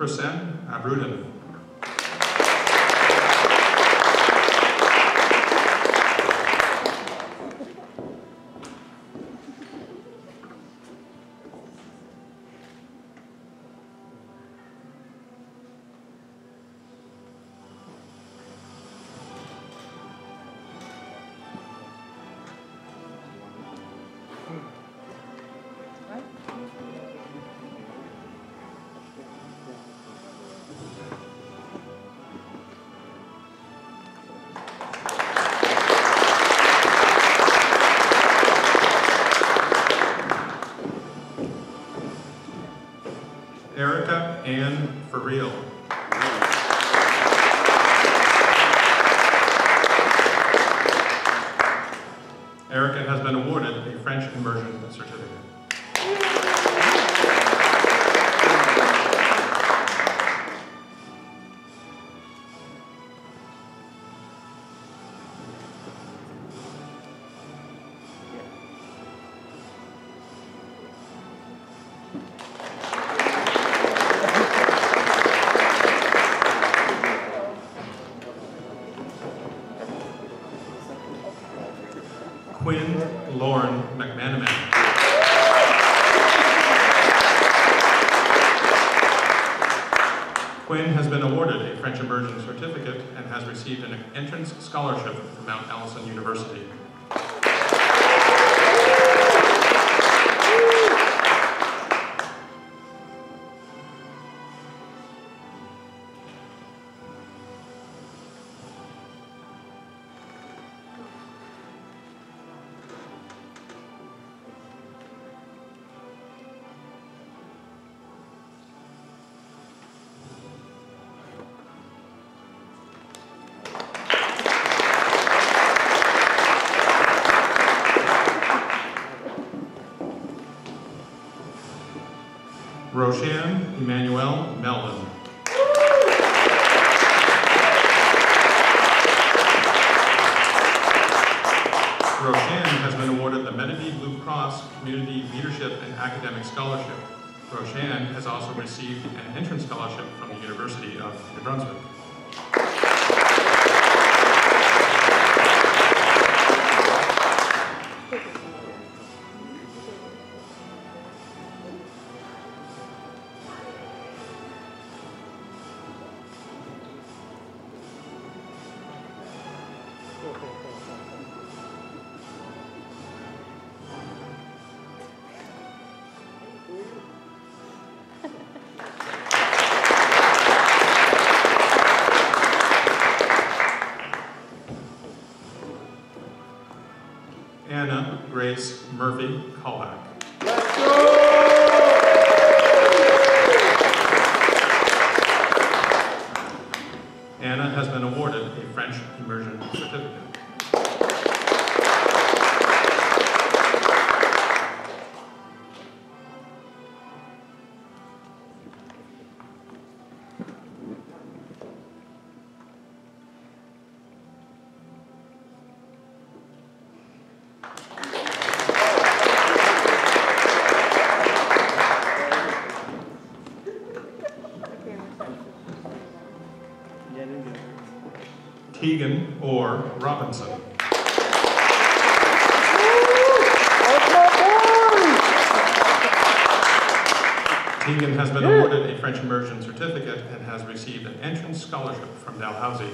Speaker 9: Alex scholarship scholarship from
Speaker 8: Dalhousie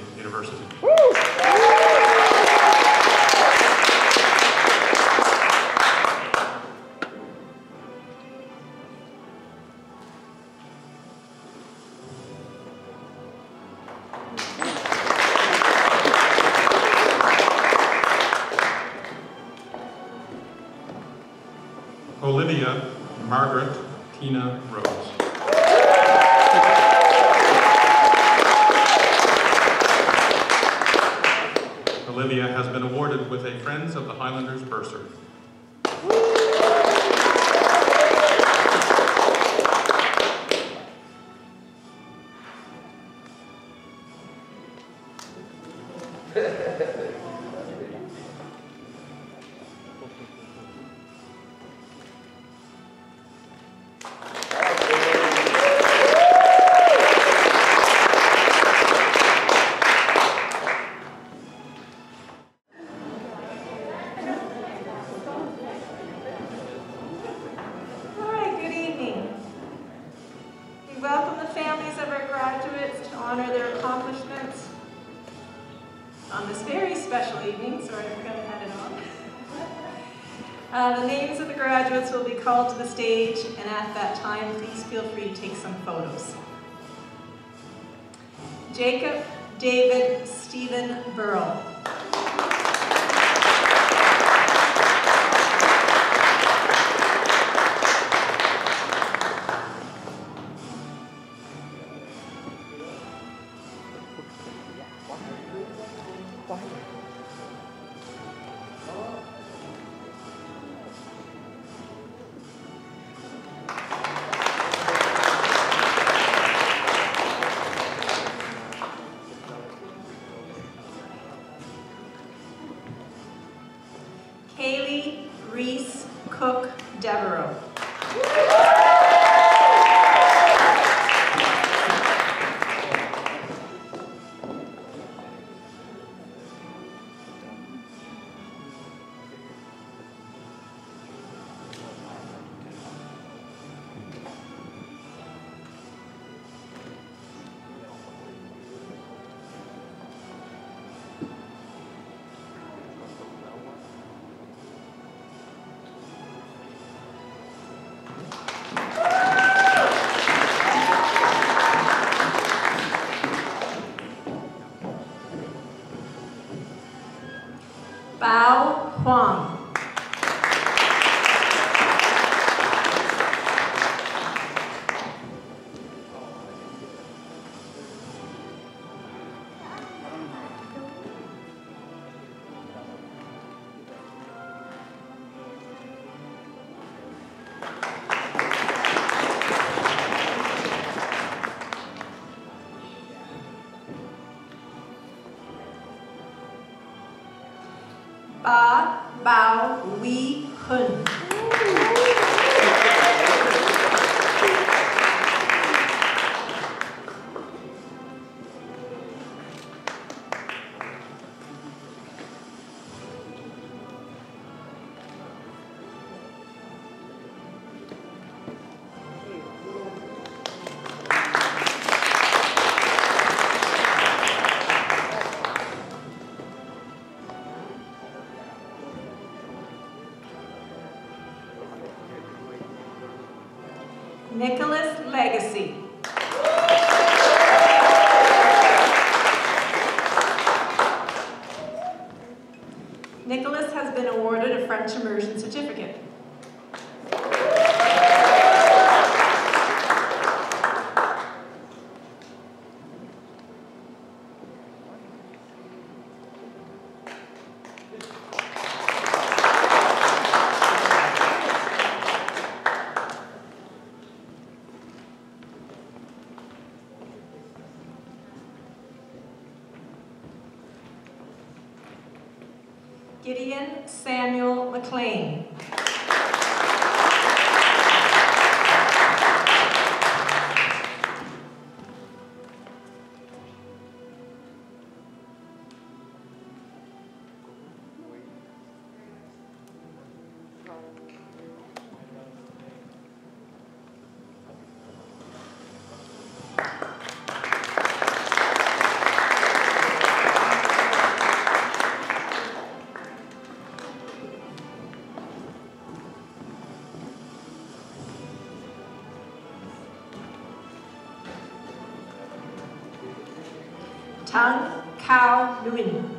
Speaker 10: Cao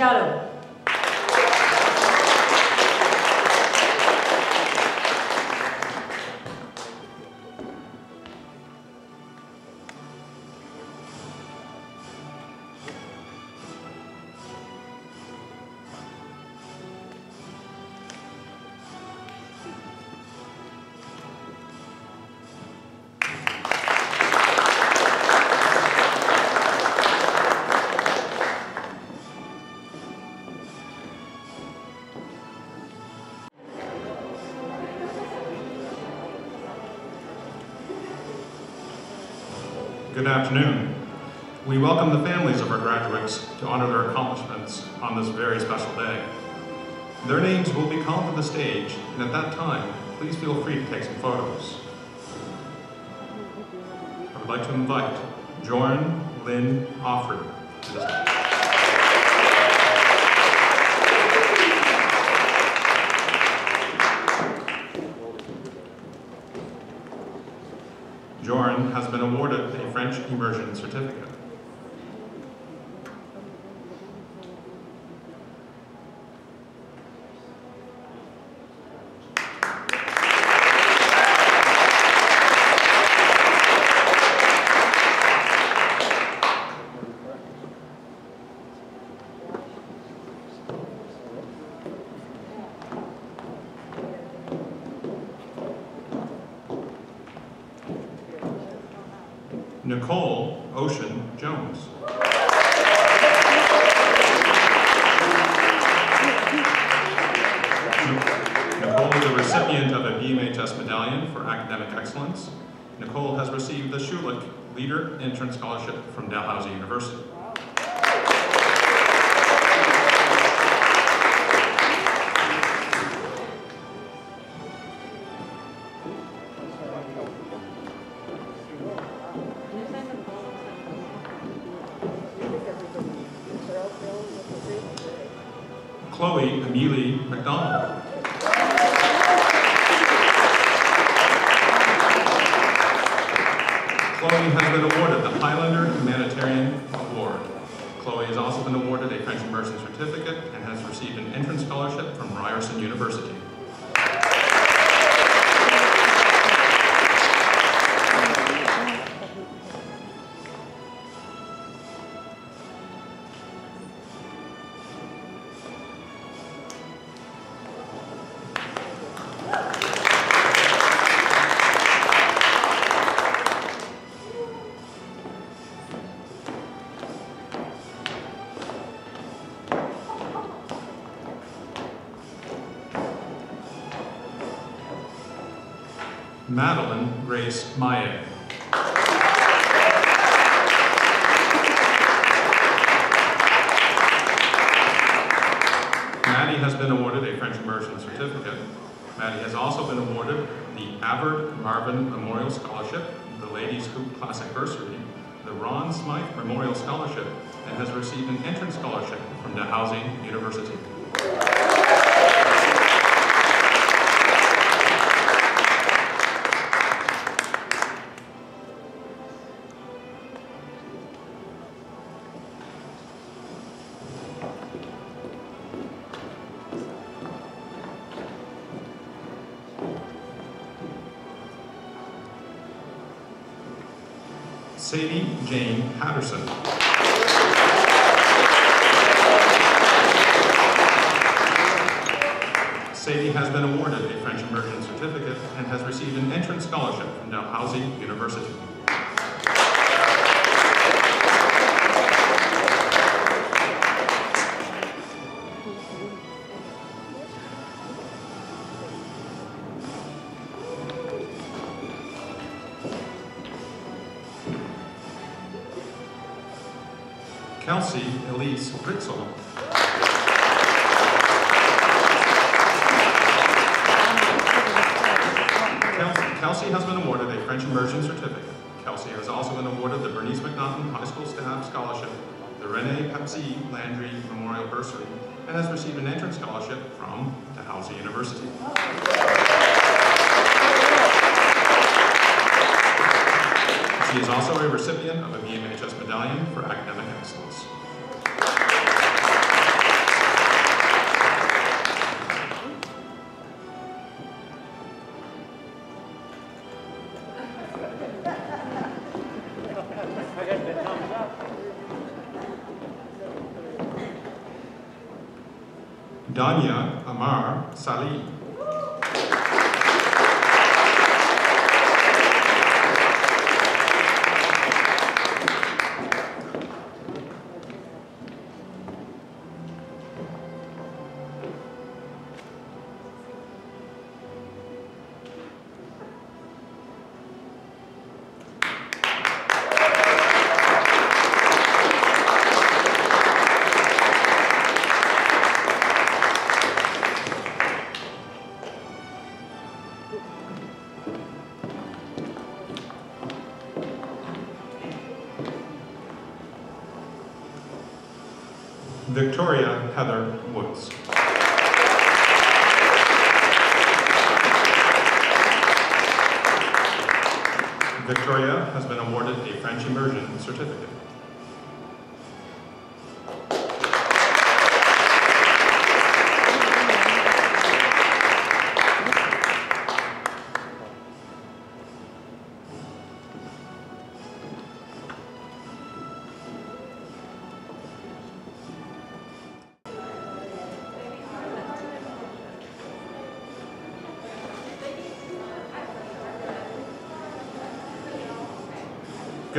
Speaker 10: Zhu
Speaker 9: afternoon. We welcome the families of our graduates to honor their accomplishments on this very special day. Their names will be called to the stage, and at that time, please feel free to take some photos. I would like to invite Jorryn Lynn Auffrey Madeline Grace Maye. Maddie has been awarded a French immersion certificate. Maddie has also been awarded the Avard Marvin Memorial Scholarship, the Ladies Hoop Classic Bursary, the Ron Smythe Memorial Scholarship, and has received an entrance scholarship from Dalhousie University. Sadie Jane Patterson. Danya Amar Salih.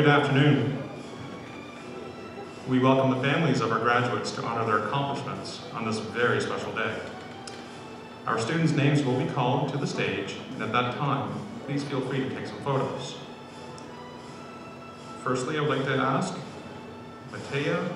Speaker 9: Good afternoon. We welcome the families of our graduates to honor their accomplishments on this very special day. Our students' names will be called to the stage, and at that time, please feel free to take some photos. Firstly, I would like to ask Mataya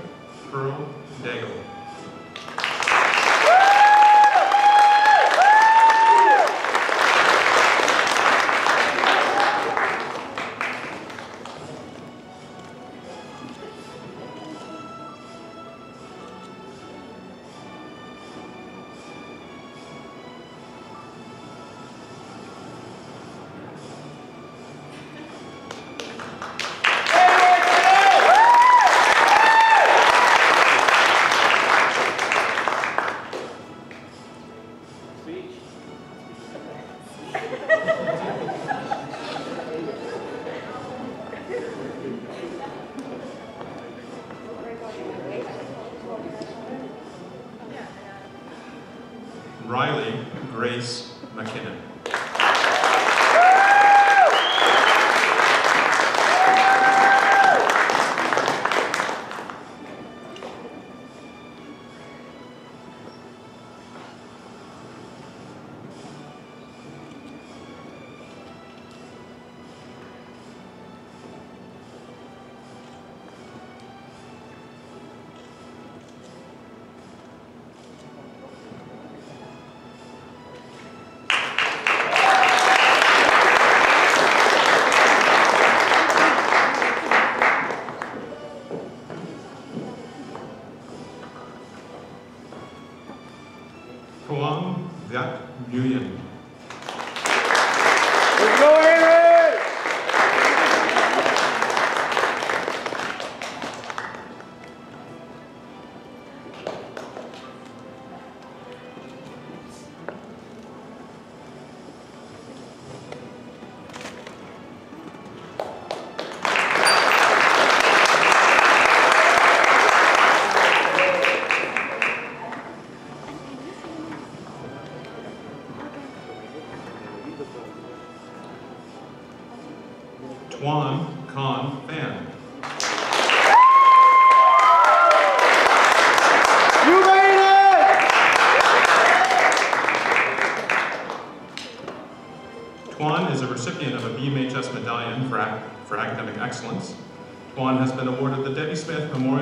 Speaker 9: Juan has been awarded the Debbie Smith Memorial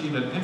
Speaker 9: seen an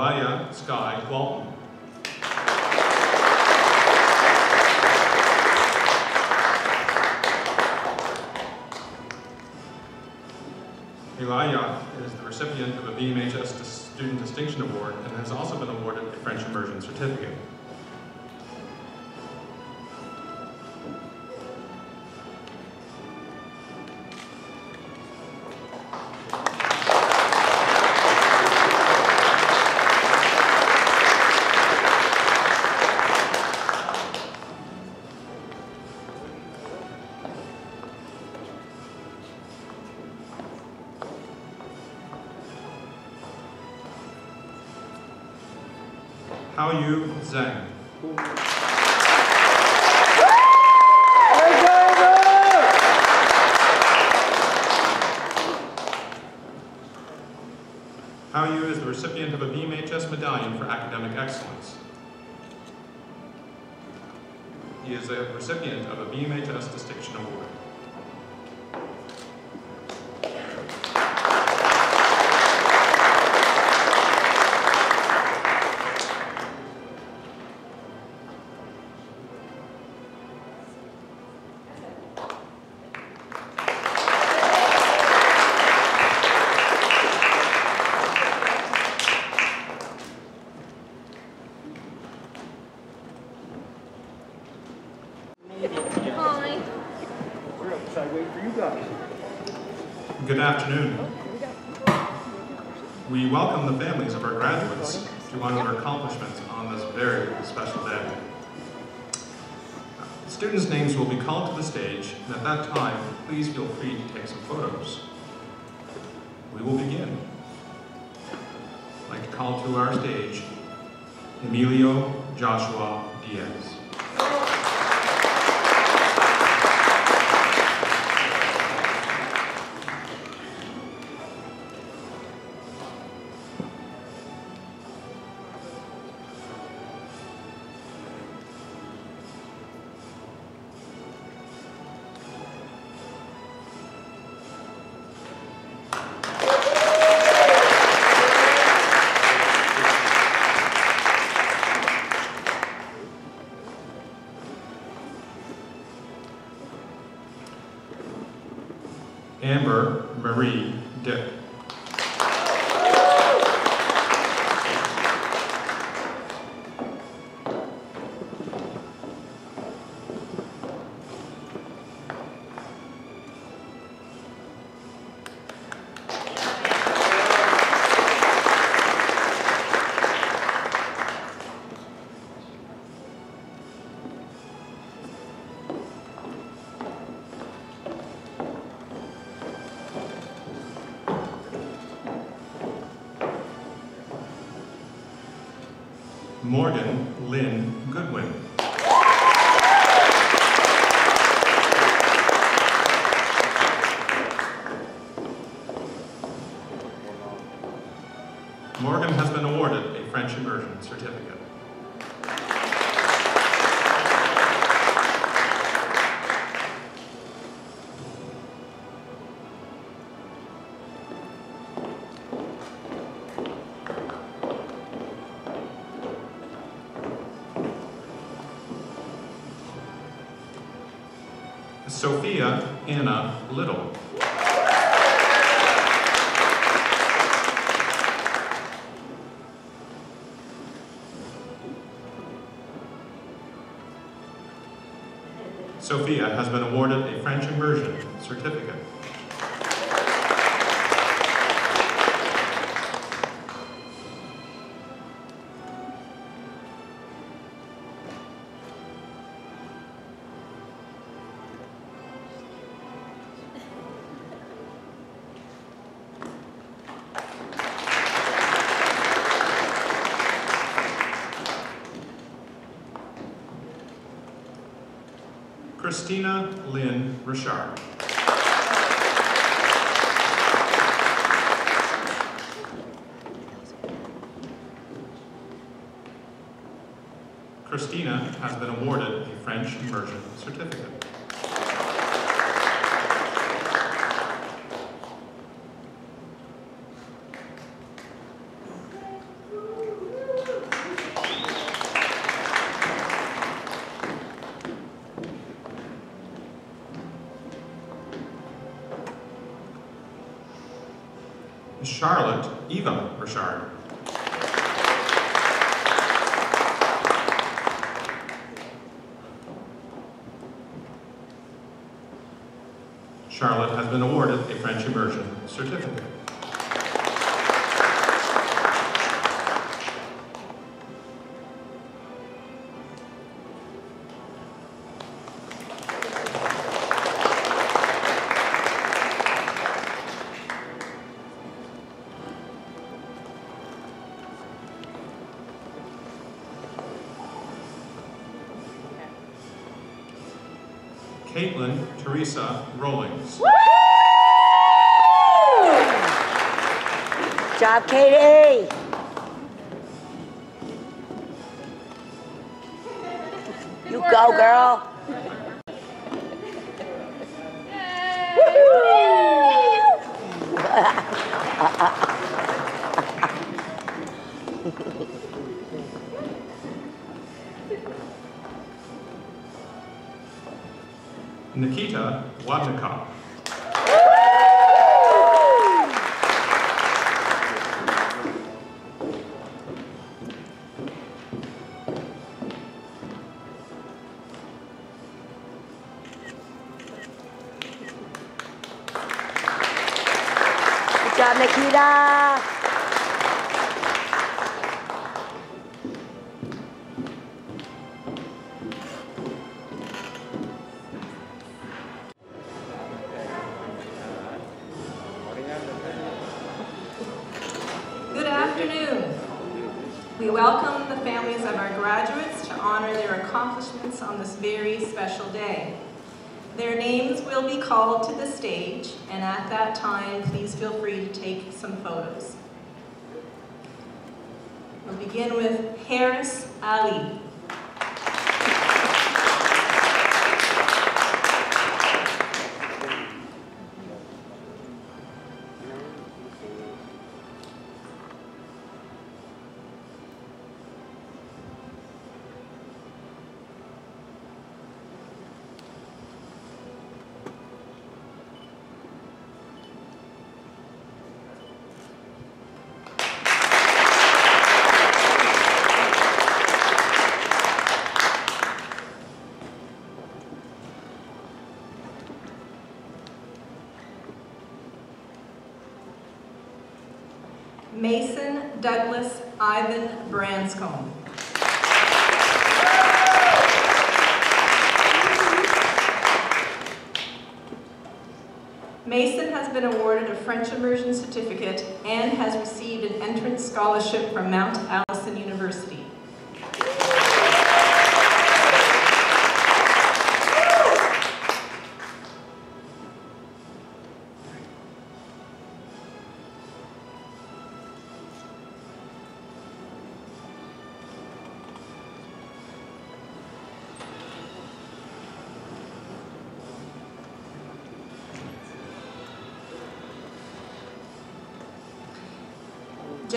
Speaker 9: Vaya Sky Walton. Ilaya is the recipient of a BMHS Student Distinction Award and has also been awarded a French Immersion Certificate. afternoon. Hannah Christina Lynn Richard. Charlotte Eva Richard. Charlotte has been awarded a French Immersion Certificate.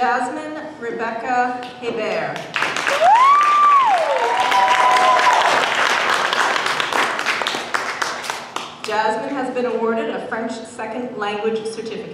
Speaker 8: Jasmine Rebecca Hebert. Jasmine has been awarded a French Second Language Certificate.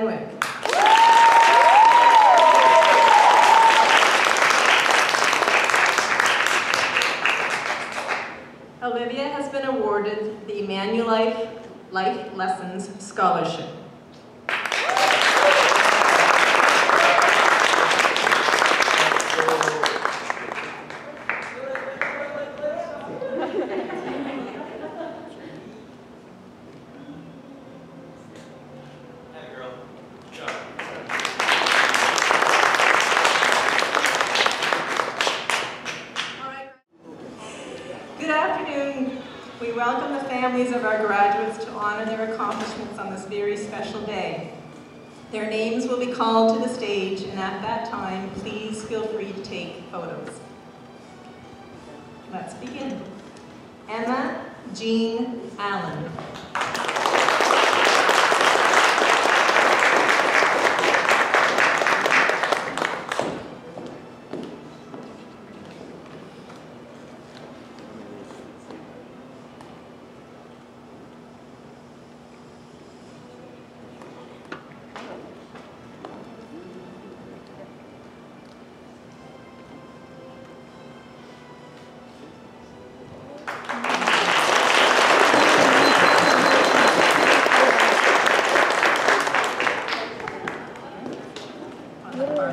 Speaker 8: de. our.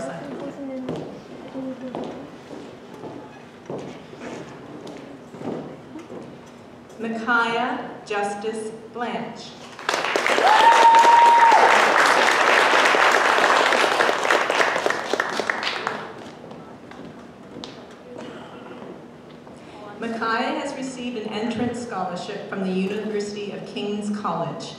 Speaker 8: Mehkya Justice Blanch. Micaiah has received an entrance scholarship from the University of King's College.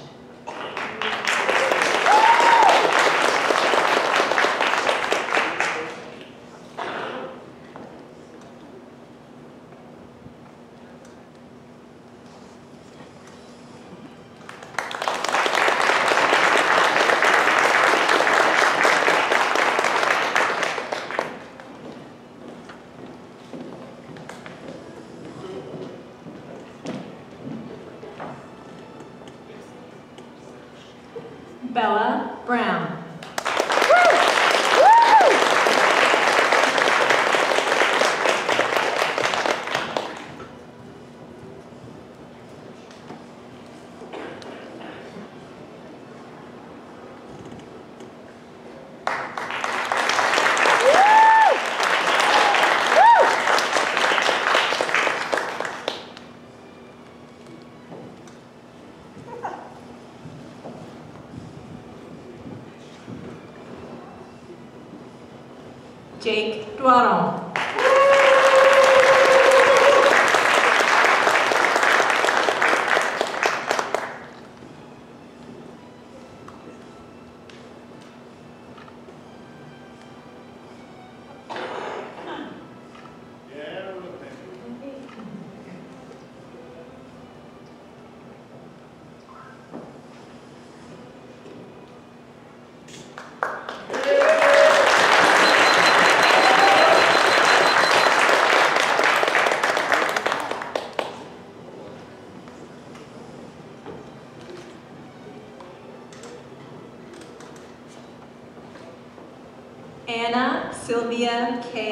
Speaker 8: to Leah K.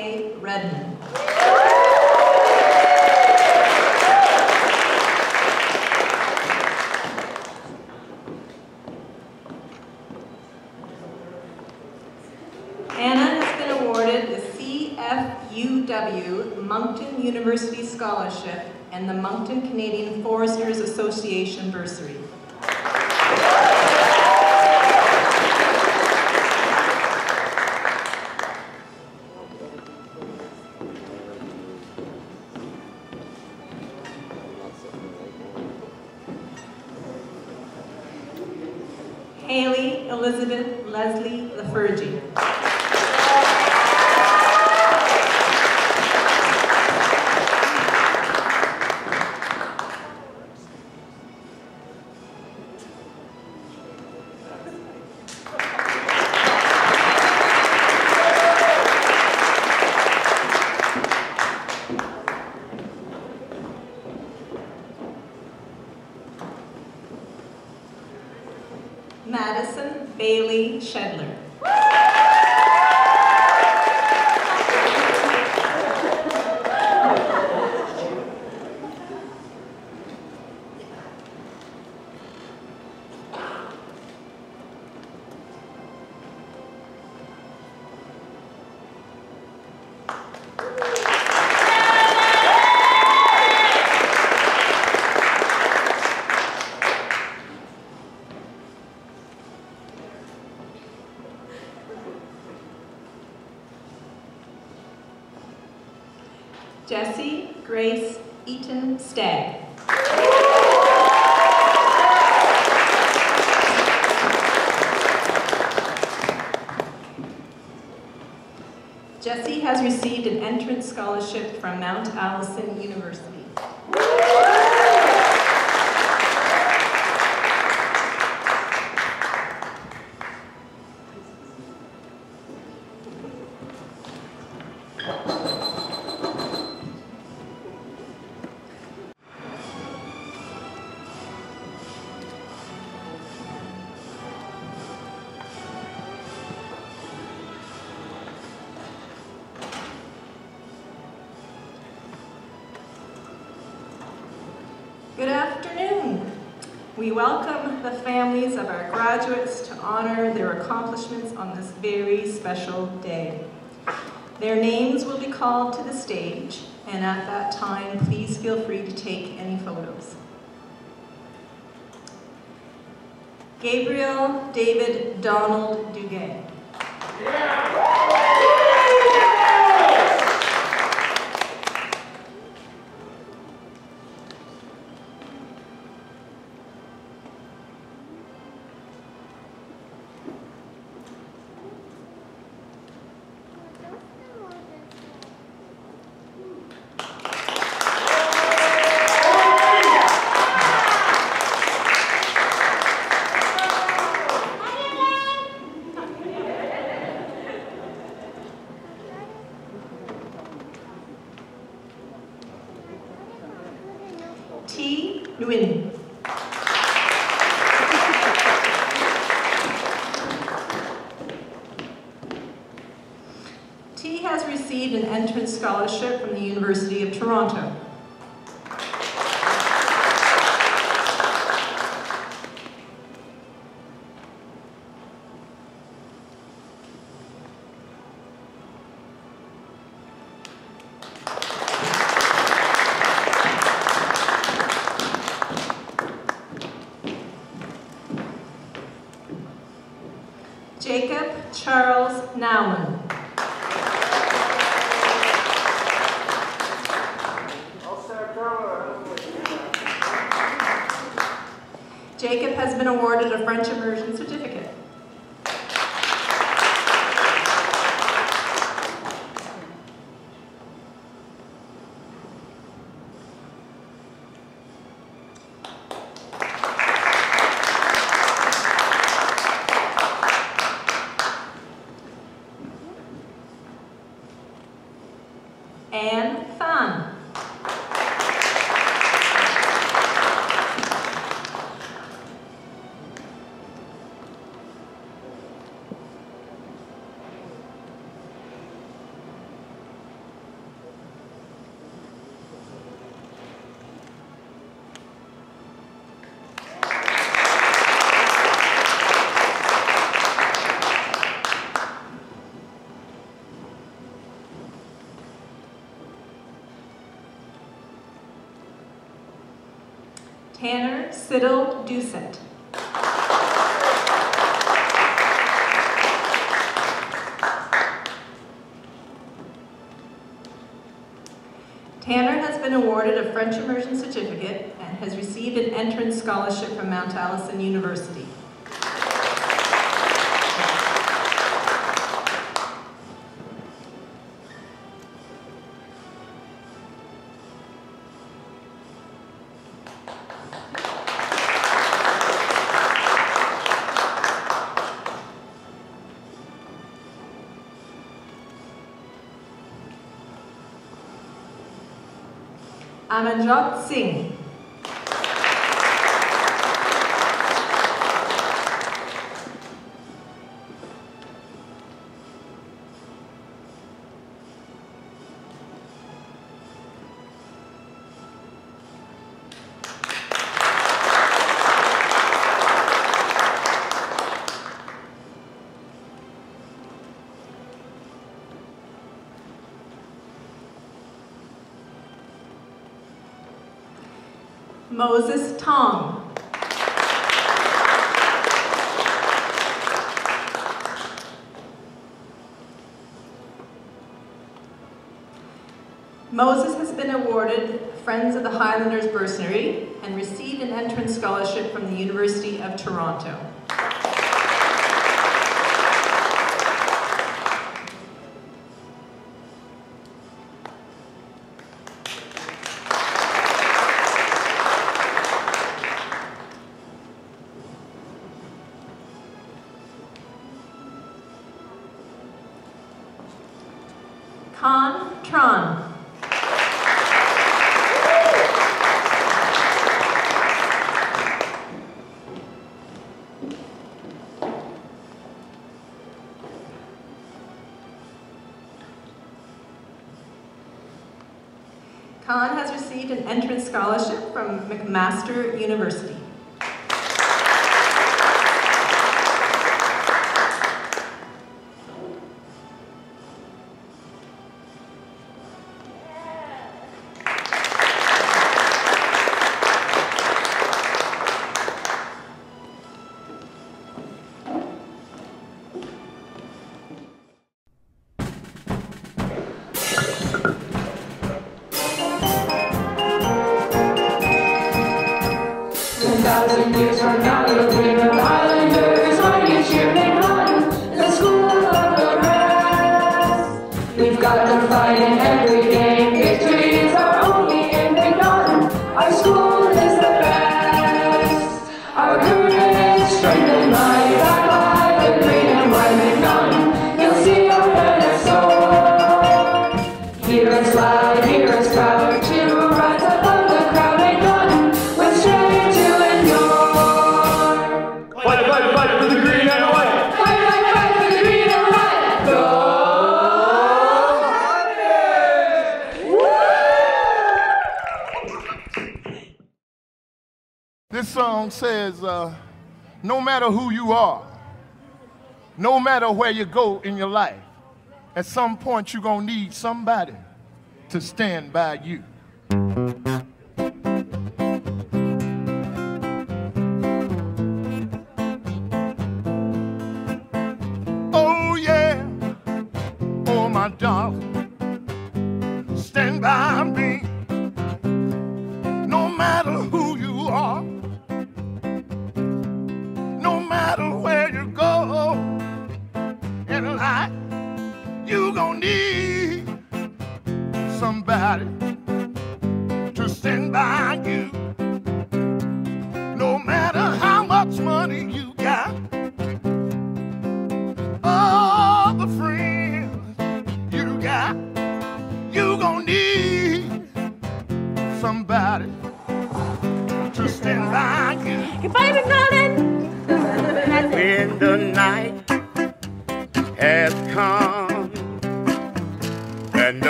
Speaker 8: afternoon. We welcome the families of our graduates to honor their accomplishments on this very special day. Their names will be called to the stage, and at that time, please feel free to take any photos. Gabriel David Donald Duguay. T. Siddle Doucet.
Speaker 10: Amanjot Singh. Moses Tong. Moses has been awarded Friends of the Highlanders Bursary and received an entrance scholarship from the University of Toronto. Scholarship from McMaster University.
Speaker 5: everywhere you go
Speaker 11: in your life, at some point you're going to need somebody to stand by you.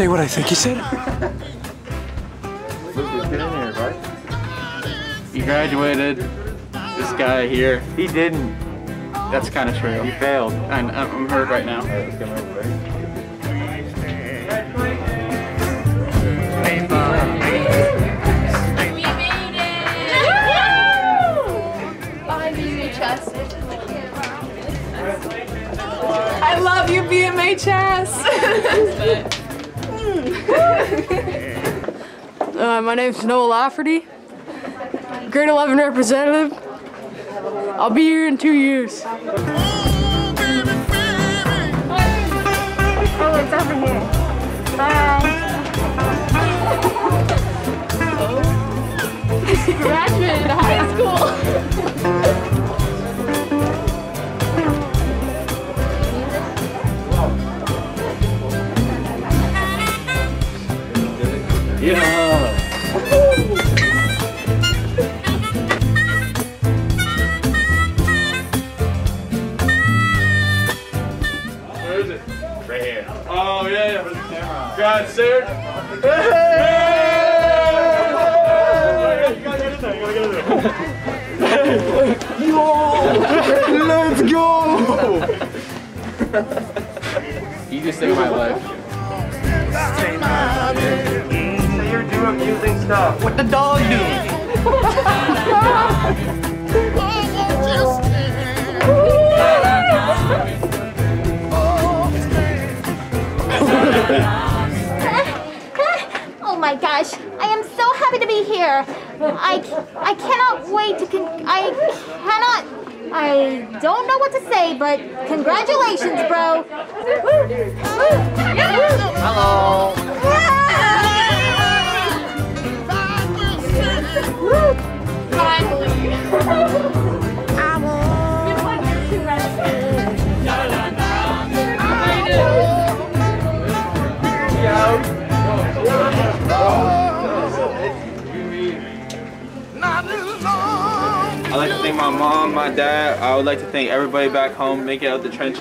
Speaker 12: Say what I think he said?
Speaker 13: You graduated. This guy here, he didn't. That's kind of true. You failed. And I'm hurt right now.
Speaker 14: I love you, BMHS. uh, my name's Noah Lafferty, grade 11 representative. I'll be here in two years.
Speaker 15: Oh, it's over here. Bye.
Speaker 14: Graduated high school.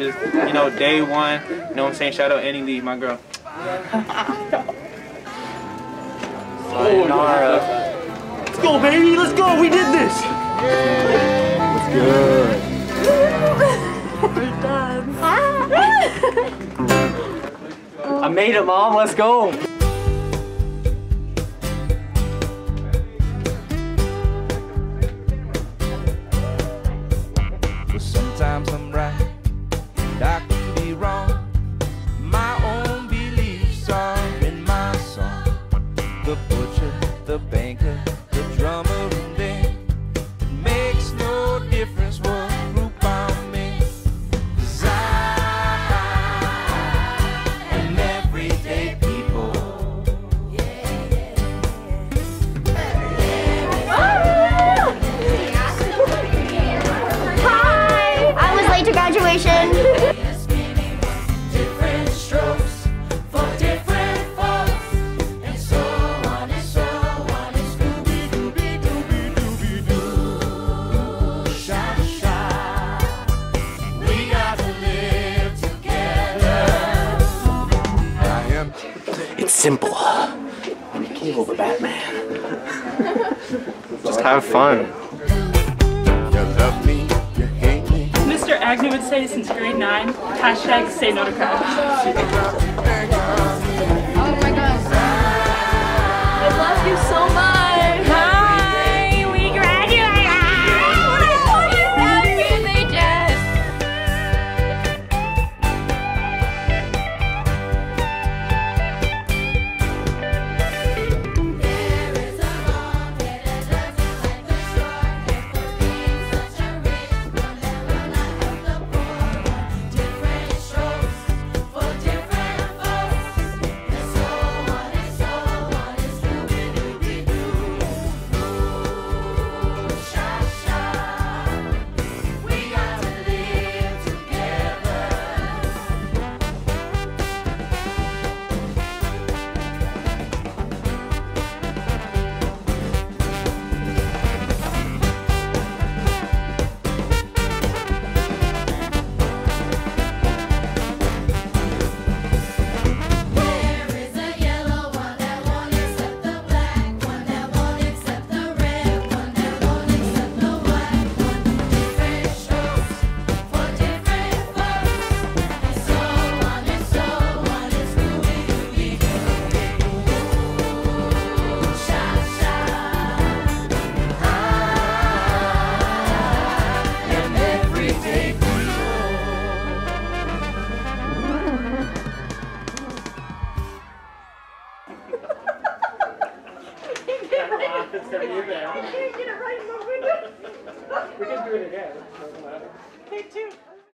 Speaker 13: Out. You know, day one. You know what I'm saying? Shout out Annie Lee, my girl. Sayonara.
Speaker 16: Let's go, baby. Let's go. We did this.
Speaker 12: What's good?
Speaker 16: I made it, mom. Let's go.